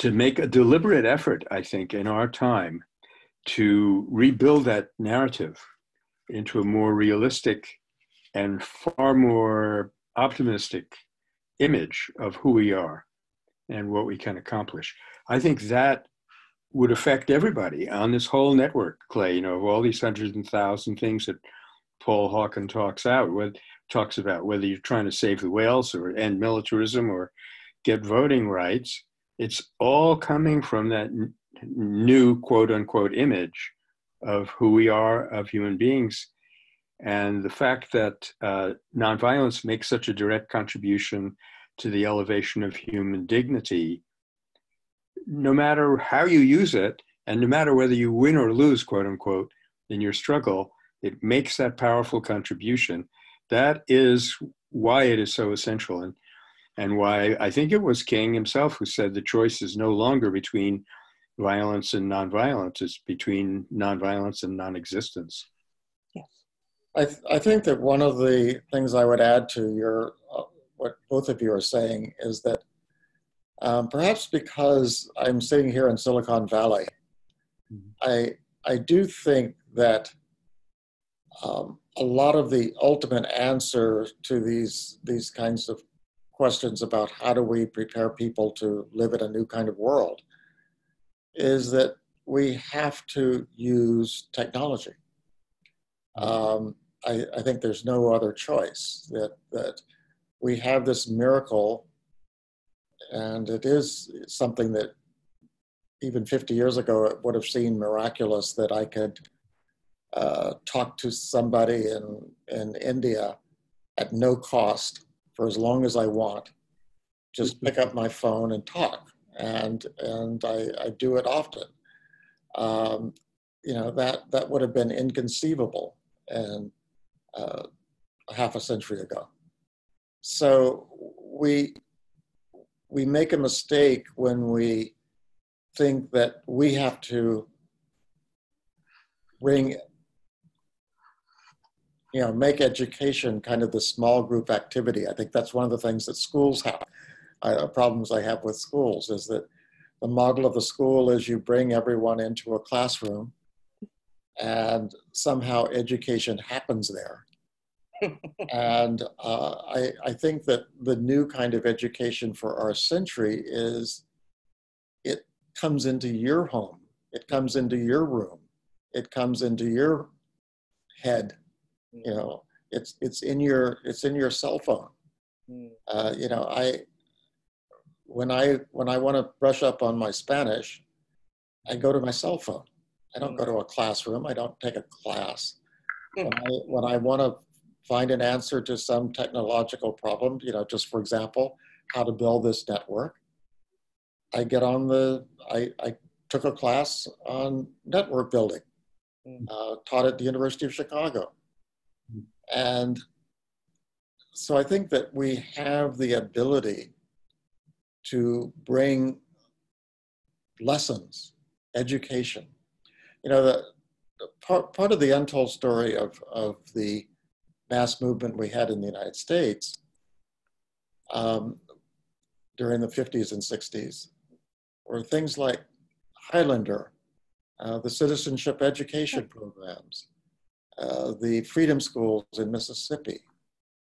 to make a deliberate effort, I think, in our time to rebuild that narrative into a more realistic and far more optimistic image of who we are and what we can accomplish. I think that would affect everybody on this whole network, Clay, you know, of all these hundreds and thousand things that Paul Hawken talks out, talks about whether you're trying to save the whales or end militarism or get voting rights it's all coming from that n- new quote unquote image of who we are of human beings. And the fact that uh, nonviolence makes such a direct contribution to the elevation of human dignity no matter how you use it and no matter whether you win or lose quote unquote in your struggle it makes that powerful contribution. That is why it is so essential. And and why I think it was King himself who said the choice is no longer between violence and nonviolence, it's between nonviolence and non-existence. Yes. I, th- I think that one of the things I would add to your uh, what both of you are saying is that um, perhaps because I'm sitting here in Silicon Valley, mm-hmm. I I do think that um, a lot of the ultimate answer to these these kinds of questions about how do we prepare people to live in a new kind of world is that we have to use technology. Um, I, I, think there's no other choice that, that we have this miracle and it is something that even 50 years ago it would have seemed miraculous that I could uh, talk to somebody in, in India at no cost for as long as I want. Just mm-hmm. pick up my phone and talk, and and I, I do it often. Um, you know that that would have been inconceivable and uh, half a century ago. So we we make a mistake when we think that we have to bring you know, make education kind of the small group activity. I think that's one of the things that schools have. Uh, problems I have with schools is that the model of the school is you bring everyone into a classroom and somehow education happens there. and uh, I, I think that the new kind of education for our century is it comes into your home, it comes into your room, it comes into your head Mm. You know, it's it's in your it's in your cell phone. Mm. Uh, you know, I when I when I want to brush up on my Spanish, I go to my cell phone. I don't go to a classroom. I don't take a class. When I, when I want to find an answer to some technological problem, you know, just for example, how to build this network, I get on the, I, I took a class on network building, Mm. uh, taught at the University of Chicago. And so I think that we have the ability to bring lessons, education. You know, the, part, part of the untold story of, of the mass movement we had in the United States um, during the 50s and 60s were things like Highlander, uh, the citizenship education programs, uh, the freedom schools in Mississippi.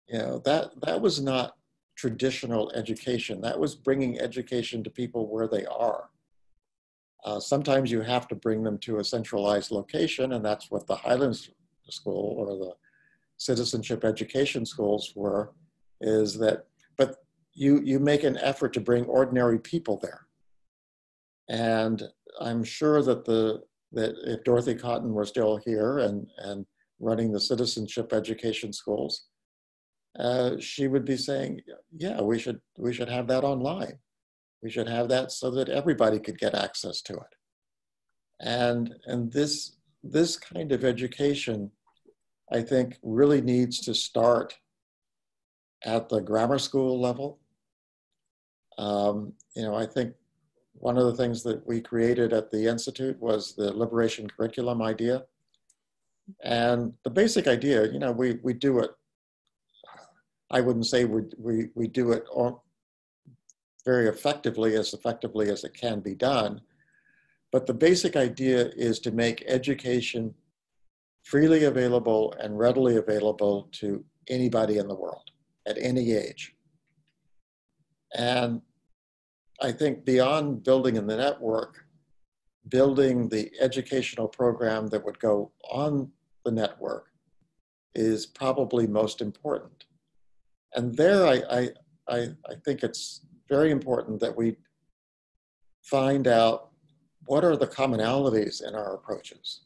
You know, that, that was not traditional education. That was bringing education to people where they are. Uh, sometimes you have to bring them to a centralized location, and that's what the Highlands School or the citizenship education schools were, is that, but you, you make an effort to bring ordinary people there. And I'm sure that the, that if Dorothy Cotton were still here and, and running the citizenship education schools, uh, she would be saying, yeah, we should, we should have that online. We should have that so that everybody could get access to it. And, and this, this kind of education, I think, really needs to start at the grammar school level. Um, you know, I think one of the things that we created at the Institute was the liberation curriculum idea. And the basic idea, you know, we, we do it, I wouldn't say we, we, we do it very effectively, as effectively as it can be done. But the basic idea is to make education freely available and readily available to anybody in the world at any age. And I think beyond building in the network, building the educational program that would go on the network is probably most important. And there I, I, I, I think it's very important that we find out what are the commonalities in our approaches.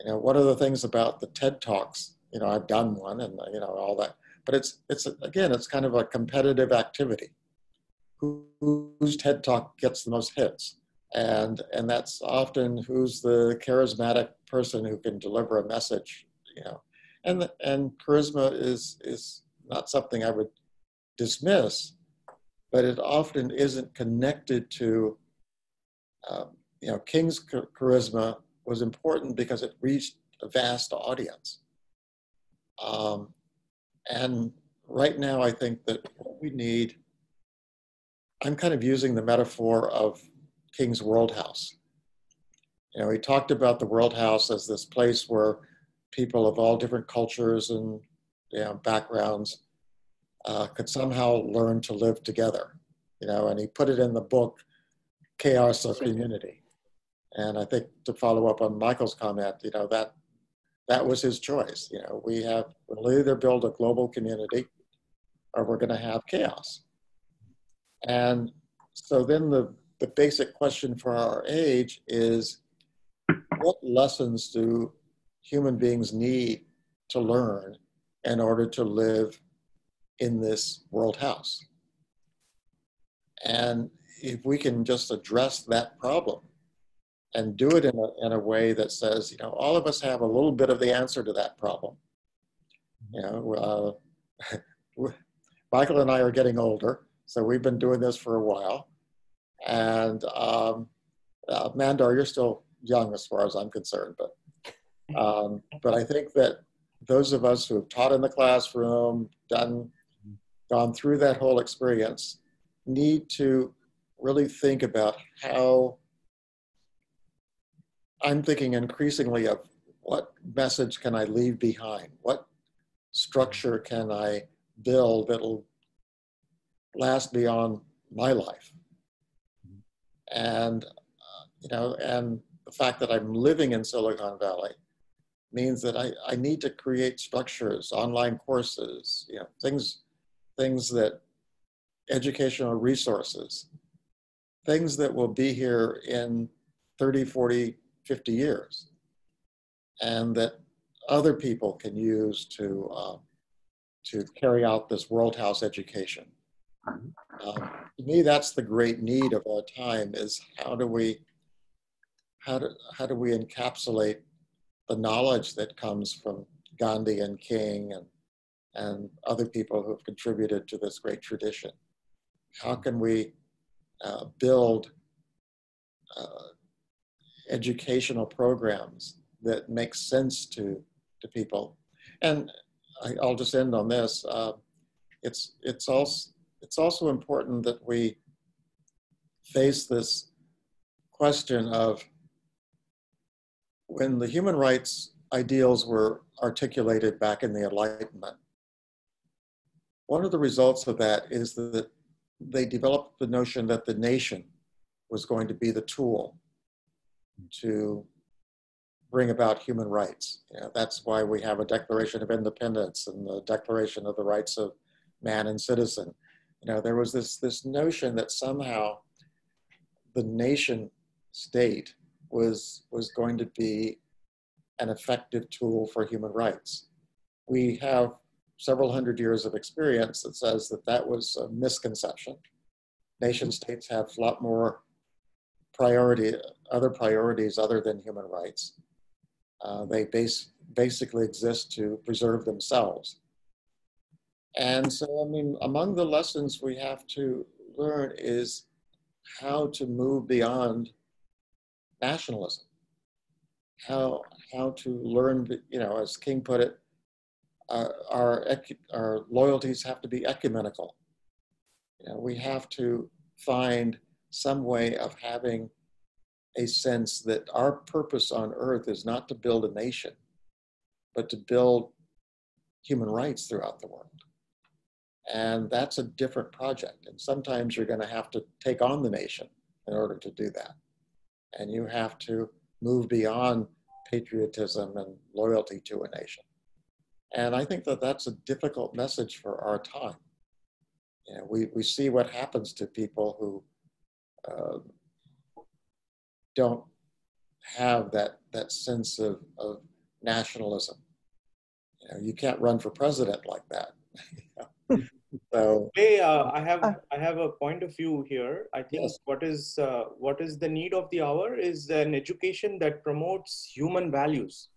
You know, what are the things about the TED Talks? You know, I've done one and, you know, all that. But it's, it's again, it's kind of a competitive activity. Who, whose TED Talk gets the most hits? And, and that's often who's the charismatic person who can deliver a message, you know. And, and charisma is, is not something I would dismiss, but it often isn't connected to, um, you know, King's charisma was important because it reached a vast audience. Um, and right now, I think that what we need, I'm kind of using the metaphor of King's World House. You know, he talked about the World House as this place where people of all different cultures and you know, backgrounds uh, could somehow learn to live together. You know, and he put it in the book, Chaos or Community. And I think to follow up on Michael's comment, you know, that that was his choice. You know, we have we'll either build a global community or we're going to have chaos. And so then the, the basic question for our age is what lessons do human beings need to learn in order to live in this world house? And if we can just address that problem and do it in a, in a way that says, you know, all of us have a little bit of the answer to that problem. You know, uh, Michael and I are getting older, so we've been doing this for a while. And um, uh, Mandar, you're still young as far as I'm concerned, but um, but I think that those of us who have taught in the classroom, done, gone through that whole experience, need to really think about how I'm thinking increasingly of what message can I leave behind? What structure can I build that'll last beyond my life? And, uh, you know, and the fact that I'm living in Silicon Valley means that I, I need to create structures, online courses, you know, things, things that educational resources, things that will be here in 30, 40, 50 years, and that other people can use to, uh, to carry out this World House education. Um, to me, that's the great need of our time is how do we, how do, how do we encapsulate the knowledge that comes from Gandhi and King and, and other people who have contributed to this great tradition? How can we uh, build uh, educational programs that make sense to, to people? And I, will just end on this. Uh, it's, it's, also, it's also important that we face this question of when the human rights ideals were articulated back in the Enlightenment, one of the results of that is that they developed the notion that the nation was going to be the tool to bring about human rights. You know, that's why we have a Declaration of Independence and the Declaration of the Rights of Man and Citizen. You know, there was this, this notion that somehow the nation state was, was going to be an effective tool for human rights. We have several hundred years of experience that says that that was a misconception. Nation states have a lot more priority, other priorities other than human rights. Uh, they base, basically exist to preserve themselves. And so, I mean, among the lessons we have to learn is how to move beyond nationalism. How, how to learn, you know, as King put it, uh, our, our loyalties have to be ecumenical. You know, we have to find some way of having a sense that our purpose on earth is not to build a nation, but to build human rights throughout the world. And that's a different project. And sometimes you're going to have to take on the nation in order to do that. And you have to move beyond patriotism and loyalty to a nation. And I think that that's a difficult message for our time. You know, we, we see what happens to people who uh, don't have that, that sense of, of nationalism. You know, you can't run for president like that. so hey uh, i have i have a point of view here. I think yes. what is uh, what is the need of the hour is an education that promotes human values.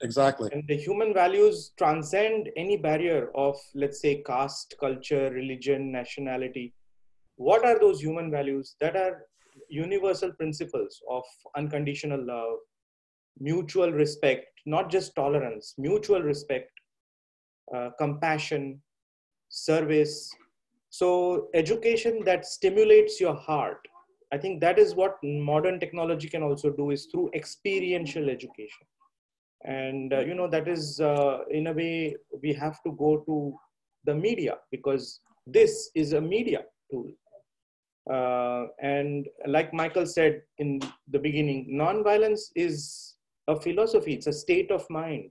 Exactly. And the human values transcend any barrier of let's say caste culture religion nationality. What are those human values? That are universal principles of unconditional love mutual respect not just tolerance mutual respect uh, compassion service. So education that stimulates your heart. I think that is what modern technology can also do is through experiential education. And uh, you know that is uh, in a way we have to go to the media because this is a media tool. Uh, and like michael said in the beginning non-violence is a philosophy. It's a state of mind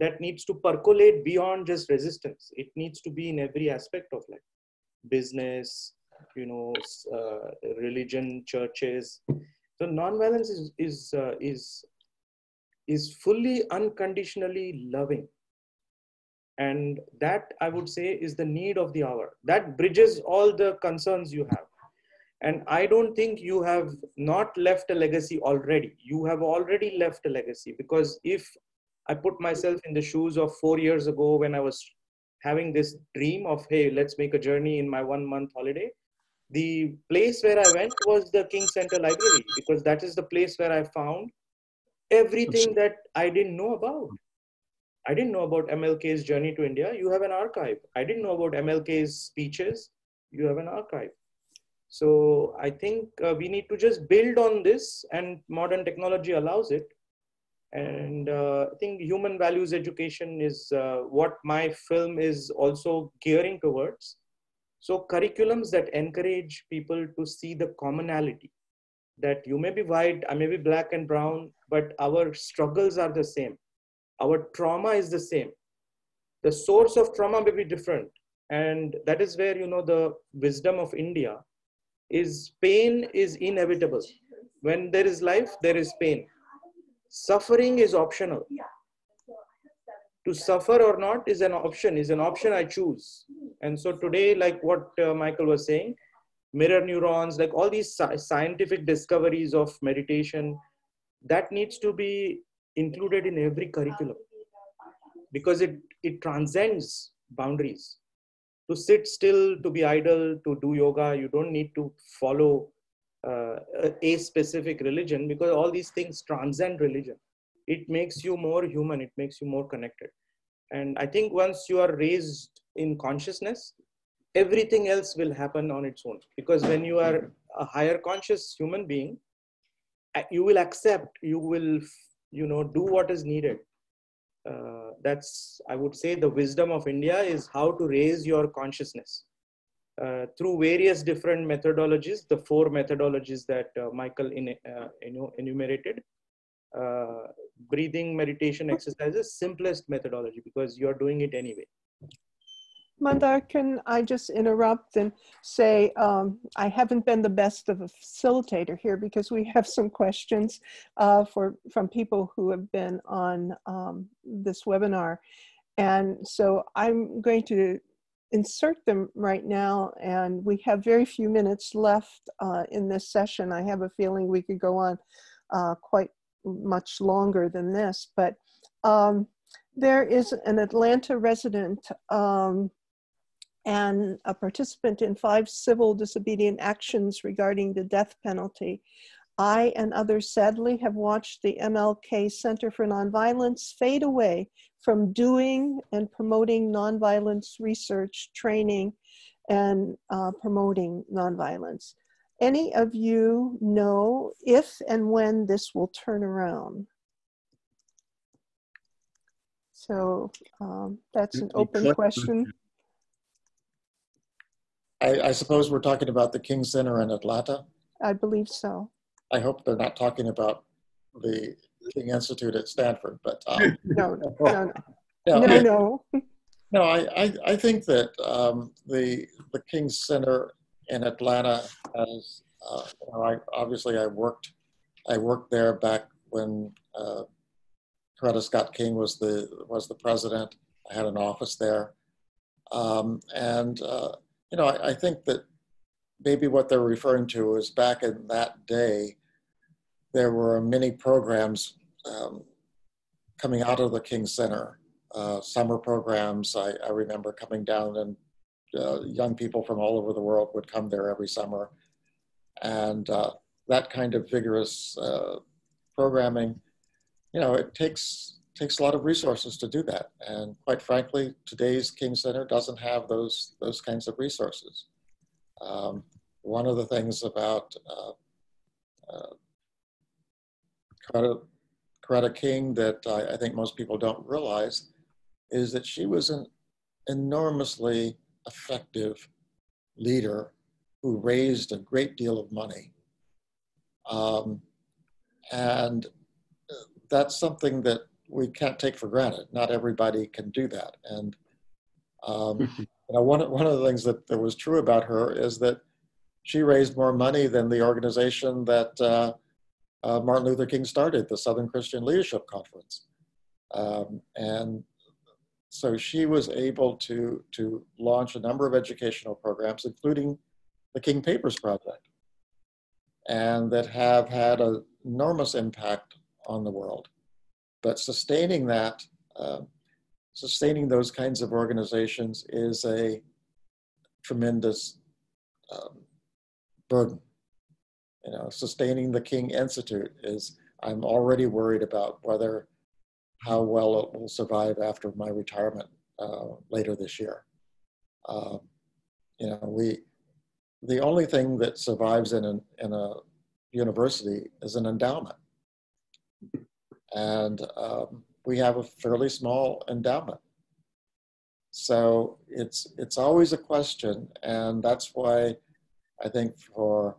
that needs to percolate beyond just resistance it needs to be in every aspect of life business you know uh, religion churches so non-violence is is uh, is is fully unconditionally loving. And that I would say is the need of the hour. That bridges all the concerns you have. And I don't think you have not left a legacy already. You have already left a legacy because if I put myself in the shoes of four years ago when I was having this dream of, hey, let's make a journey in my one month holiday, the place where I went was the King Center Library because that is the place where I found everything that I didn't know about. I didn't know about MLK's journey to India. You have an archive. I didn't know about MLK's speeches. You have an archive. So I think uh, we need to just build on this, and modern technology allows it. And uh, I think human values education is uh, what my film is also gearing towards. So curriculums that encourage people to see the commonality that you may be white, I may be black and brown, but our struggles are the same. our trauma is the same the source of trauma may be different and that is where you know the wisdom of india is pain is inevitable when there is life there is pain suffering is optional. To suffer or not is an option is an option i choose. And so today like what uh, michael was saying mirror neurons like all these scientific discoveries of meditation that needs to be included in every curriculum. Because it it transcends boundaries. To sit still to be idle to do yoga you don't need to follow a specific religion because all these things transcend religion. It makes you more human it makes you more connected. And i think once you are raised in consciousness everything else will happen on its own. Because when you are a higher conscious human being you will accept you will you know do what is needed. Uh, that's i would say the wisdom of india is how to raise your consciousness. uh, through various different methodologies the four methodologies that uh, michael in, uh, enumerated uh, breathing meditation exercises simplest methodology because you're doing it anyway Mandar, can I just interrupt and say um, I haven't been the best of a facilitator here because we have some questions uh, for from people who have been on um, this webinar. And so I'm going to insert them right now and we have very few minutes left uh, in this session. I have a feeling we could go on uh, quite much longer than this, but um, there is an Atlanta resident um, and a participant in five civil disobedient actions regarding the death penalty. I and others sadly have watched the MLK Center for Nonviolence fade away from doing and promoting nonviolence research, training, and uh, promoting nonviolence. Any of you know if and when this will turn around? So um, that's an open question. I, I suppose we're talking about the King Center in Atlanta. I believe so. I hope they're not talking about the King Institute at Stanford, but um, no, no, no, no, no, no. no I, I, I think that um, the the King Center in Atlanta has, uh, you know, I obviously I worked I worked there back when uh, Coretta Scott King was the was the president. I had an office there, um, and uh, you know, I, I, think that maybe what they're referring to is back in that day, there were many programs um, coming out of the King Center, uh, summer programs. I, I, remember coming down and uh, young people from all over the world would come there every summer. And uh, that kind of vigorous uh, programming, you know, it takes takes a lot of resources to do that. And quite frankly, today's King Center doesn't have those, those kinds of resources. Um, one of the things about uh, uh, Coretta, King that I, I, think most people don't realize is that she was an enormously effective leader who raised a great deal of money. Um, and that's something that we can't take for granted. Not everybody can do that. And um, you know, one, one of the things that, that was true about her is that she raised more money than the organization that uh, uh, Martin Luther King started, the Southern Christian Leadership Conference. Um, and so she was able to, to launch a number of educational programs, including the King Papers Project, and that have had an enormous impact on the world. But sustaining that, uh, sustaining those kinds of organizations is a tremendous um, burden. You know, sustaining the King Institute is, I'm already worried about whether, how well it will survive after my retirement uh, later this year. Um, you know, we, the only thing that survives in, an, in a university is an endowment and um, we have a fairly small endowment. So it's it's always a question, and that's why I think for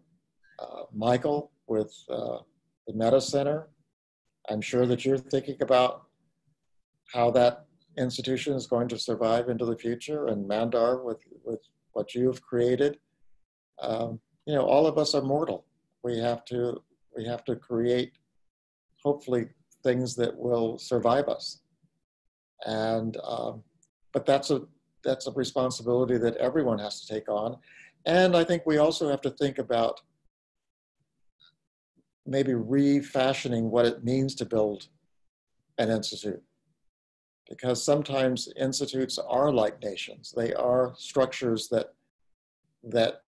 uh, Michael with uh, the Metta Center, I'm sure that you're thinking about how that institution is going to survive into the future, and Mandar with with what you've created. Um, you know, all of us are mortal. We have to we have to create, hopefully, things that will survive us. And um, but that's a that's a responsibility that everyone has to take on. And I think we also have to think about maybe refashioning what it means to build an institute. Because sometimes institutes are like nations. They are structures that that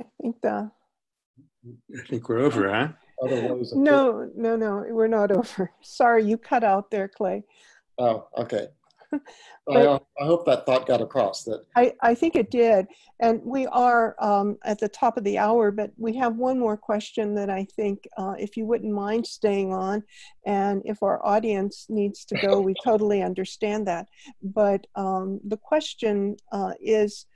I think the I think we're over, huh? no, no, no, we're not over. Sorry, you cut out there, Clay. Oh, okay. I, I, hope that thought got across. That I, I think it did. And we are um, at the top of the hour, but we have one more question that I think, uh, if you wouldn't mind staying on, and if our audience needs to go, we totally understand that. But um, the question uh, is,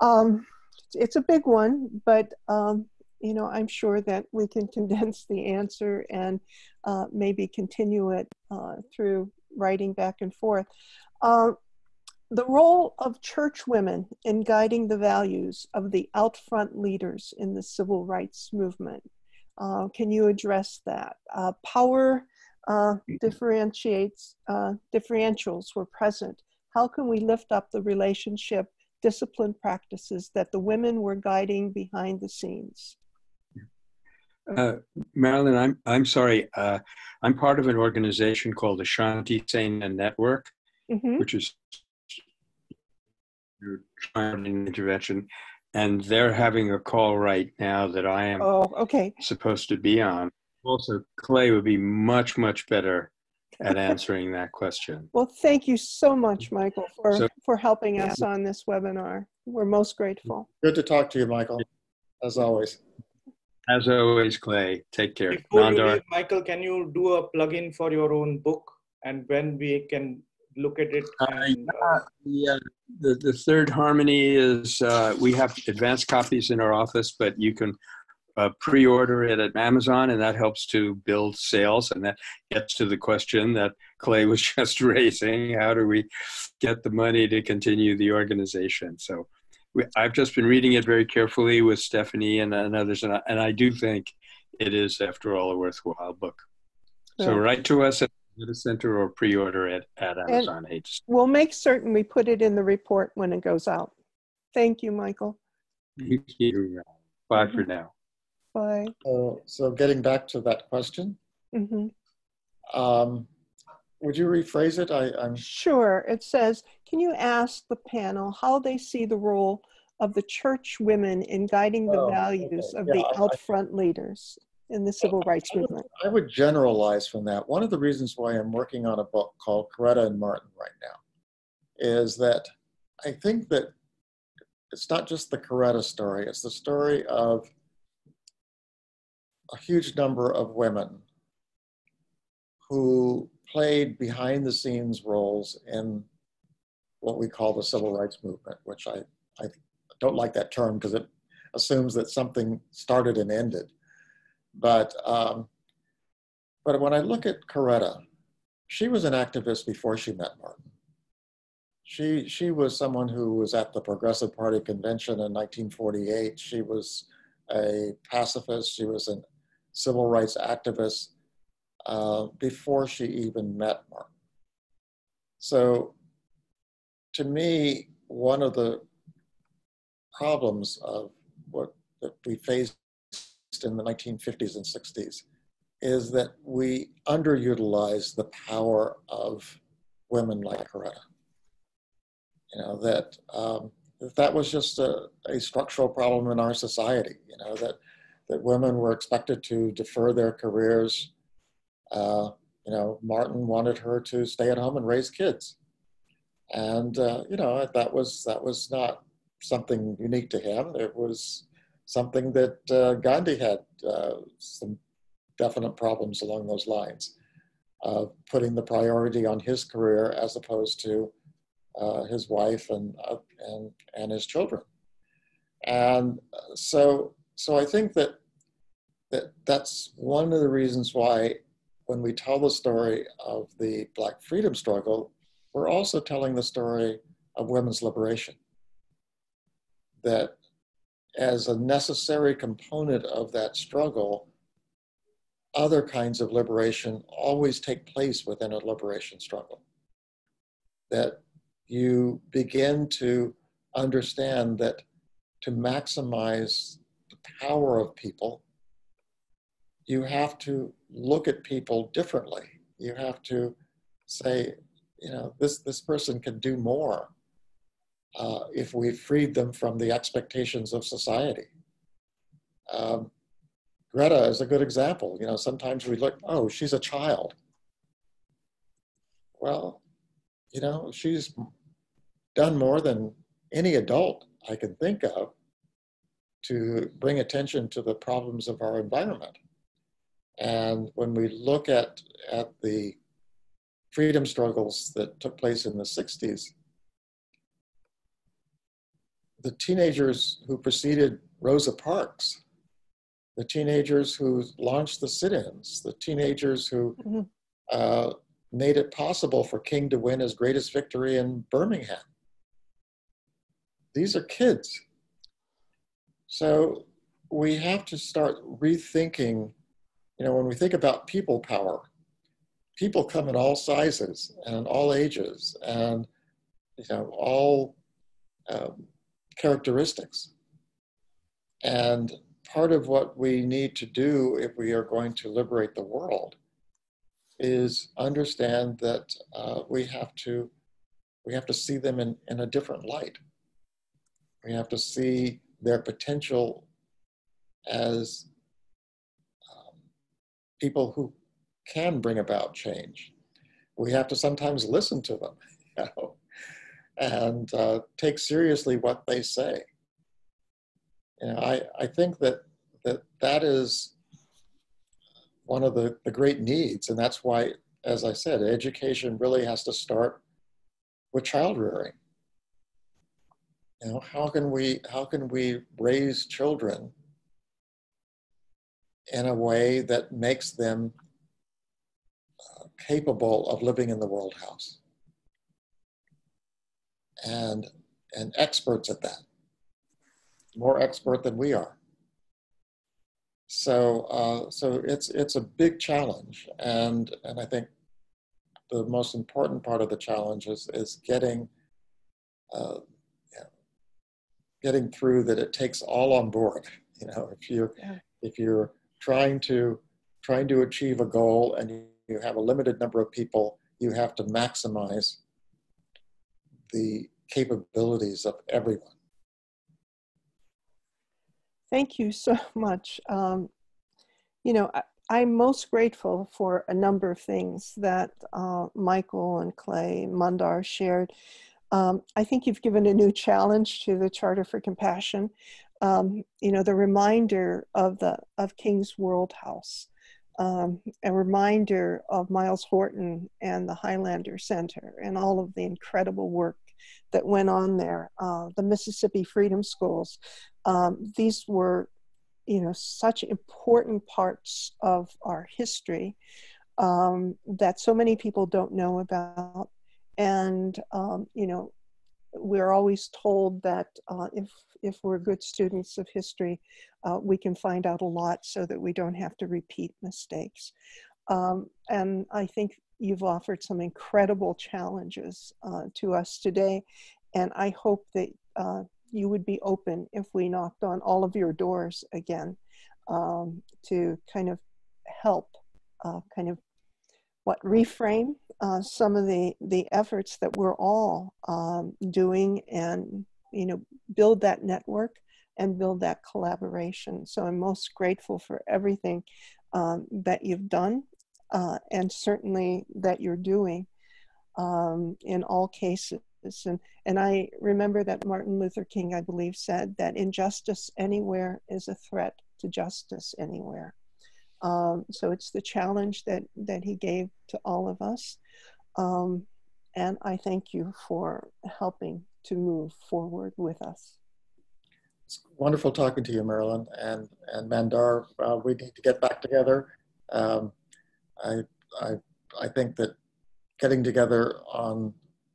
um, it's a big one, but um, you know, I'm sure that we can condense the answer and uh, maybe continue it uh, through writing back and forth. Uh, the role of church women in guiding the values of the out front leaders in the civil rights movement. Uh, can you address that? Uh, power uh, differentiates, differentials were present. How can we lift up the relationship discipline practices that the women were guiding behind the scenes? Uh, Marilyn, I'm I'm sorry. Uh, I'm part of an organization called the Shanti Sena Network, mm-hmm. which is trying intervention, and they're having a call right now that I am oh, okay. supposed to be on. Also, Clay would be much much better at answering that question. Well, thank you so much, Michael, for so, for helping us on this webinar. We're most grateful. Good to talk to you, Michael, as always. As always, Clay, take care. Before you leave, Michael, can you do a plug-in for your own book and when we can look at it? Uh, and, uh, yeah, the, the third harmony is uh, we have advanced copies in our office, but you can uh, pre-order it at Amazon, and that helps to build sales. And that gets to the question that Clay was just raising: How do we get the money to continue the organization? So I've just been reading it very carefully with Stephanie and, and others, and I, and I do think it is, after all, a worthwhile book. So yeah. write to us at the center or pre-order it at Amazon. And we'll make certain we put it in the report when it goes out. Thank you, Michael. Thank you. Bye for now. Bye. Uh, so getting back to that question, mm-hmm. um, would you rephrase it? I, I'm sure. It says, can you ask the panel how they see the role of the church women in guiding the oh, values okay. of yeah, the out front leaders in the civil rights I movement? I would generalize from that. One of the reasons why I'm working on a book called Coretta and Martin right now is that I think that it's not just the Coretta story, it's the story of a huge number of women who played behind the scenes roles in what we call the civil rights movement, which I, I don't like that term because it assumes that something started and ended. But, um, but when I look at Coretta, she was an activist before she met Martin. She, she was someone who was at the Progressive Party convention in 1948. She was a pacifist. She was a civil rights activist uh, before she even met Martin. So to me, one of the problems of what that we faced in the 1950s and 60s is that we underutilize the power of women like Coretta. You know, that, um, that, that was just a, a structural problem in our society, you know, that, that women were expected to defer their careers uh, you know, Martin wanted her to stay at home and raise kids. And, uh, you know, that was, that was not something unique to him. It was something that uh, Gandhi had uh, some definite problems along those lines, of putting the priority on his career as opposed to uh, his wife and, uh, and, and his children. And so, so I think that that that's one of the reasons why when we tell the story of the Black freedom struggle, we're also telling the story of women's liberation. That as a necessary component of that struggle, other kinds of liberation always take place within a liberation struggle. That you begin to understand that to maximize the power of people, you have to look at people differently. You have to say, you know, this, this person can do more uh, if we freed them from the expectations of society. Um, Greta is a good example. You know, sometimes we look, oh, she's a child. Well, you know, she's done more than any adult I can think of to bring attention to the problems of our environment. And when we look at, at the freedom struggles that took place in the 60s, the teenagers who preceded Rosa Parks, the teenagers who launched the sit ins, the teenagers who mm-hmm. uh, made it possible for King to win his greatest victory in Birmingham. These are kids. So we have to start rethinking you know, when we think about people power, people come in all sizes and all ages and, you know, all um, characteristics. And part of what we need to do if we are going to liberate the world is understand that uh, we have to we have to see them in, in a different light. We have to see their potential as people who can bring about change. We have to sometimes listen to them you know, and uh, take seriously what they say. You know, I, I think that, that that is one of the, the great needs, and that's why, as I said, education really has to start with child rearing. You know, how can we how can we raise children in a way that makes them capable of living in the world house and and experts at that more expert than we are so uh, so it's it's a big challenge and and i think the most important part of the challenge is is getting uh, getting through that it takes all on board you know if you yeah. if you're trying to trying to achieve a goal and you have a limited number of people, you have to maximize the capabilities of everyone. Thank you so much. Um, you know, I, am most grateful for a number of things that uh, Michael and Clay Mandar shared. Um, I think you've given a new challenge to the Charter for Compassion um, you know, the reminder of the of King's World House, um, a reminder of Myles Horton and the Highlander Center and all of the incredible work that went on there. Uh, the Mississippi Freedom Schools, um, these were, you know, such important parts of our history um, that so many people don't know about. And um, you know, we're always told that uh, if if we're good students of history, uh, we can find out a lot so that we don't have to repeat mistakes. Um, and I think you've offered some incredible challenges uh, to us today, and I hope that uh, you would be open if we knocked on all of your doors again um, to kind of help, uh, kind of what reframe uh, some of the the efforts that we're all um, doing and you know build that network and build that collaboration. So i'm most grateful for everything um, that you've done uh, and certainly that you're doing um, in all cases. And, and i remember that martin luther king i believe said that injustice anywhere is a threat to justice anywhere um, so it's the challenge that, that he gave to all of us. Um, and I thank you for helping to move forward with us. it's wonderful talking to you, Marilyn. And, and Mandar, uh, we need to get back together. Um, I, I, I think that getting together on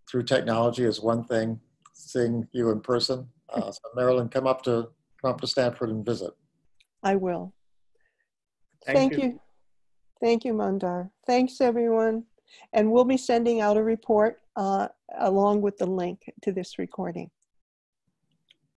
through technology is one thing, seeing you in person. Uh, so Marilyn, come up to come up to Stanford and visit. I will. Thank Thank you. you. Thank you, Mandar. Thanks, everyone. And we'll be sending out a report uh, along with the link to this recording.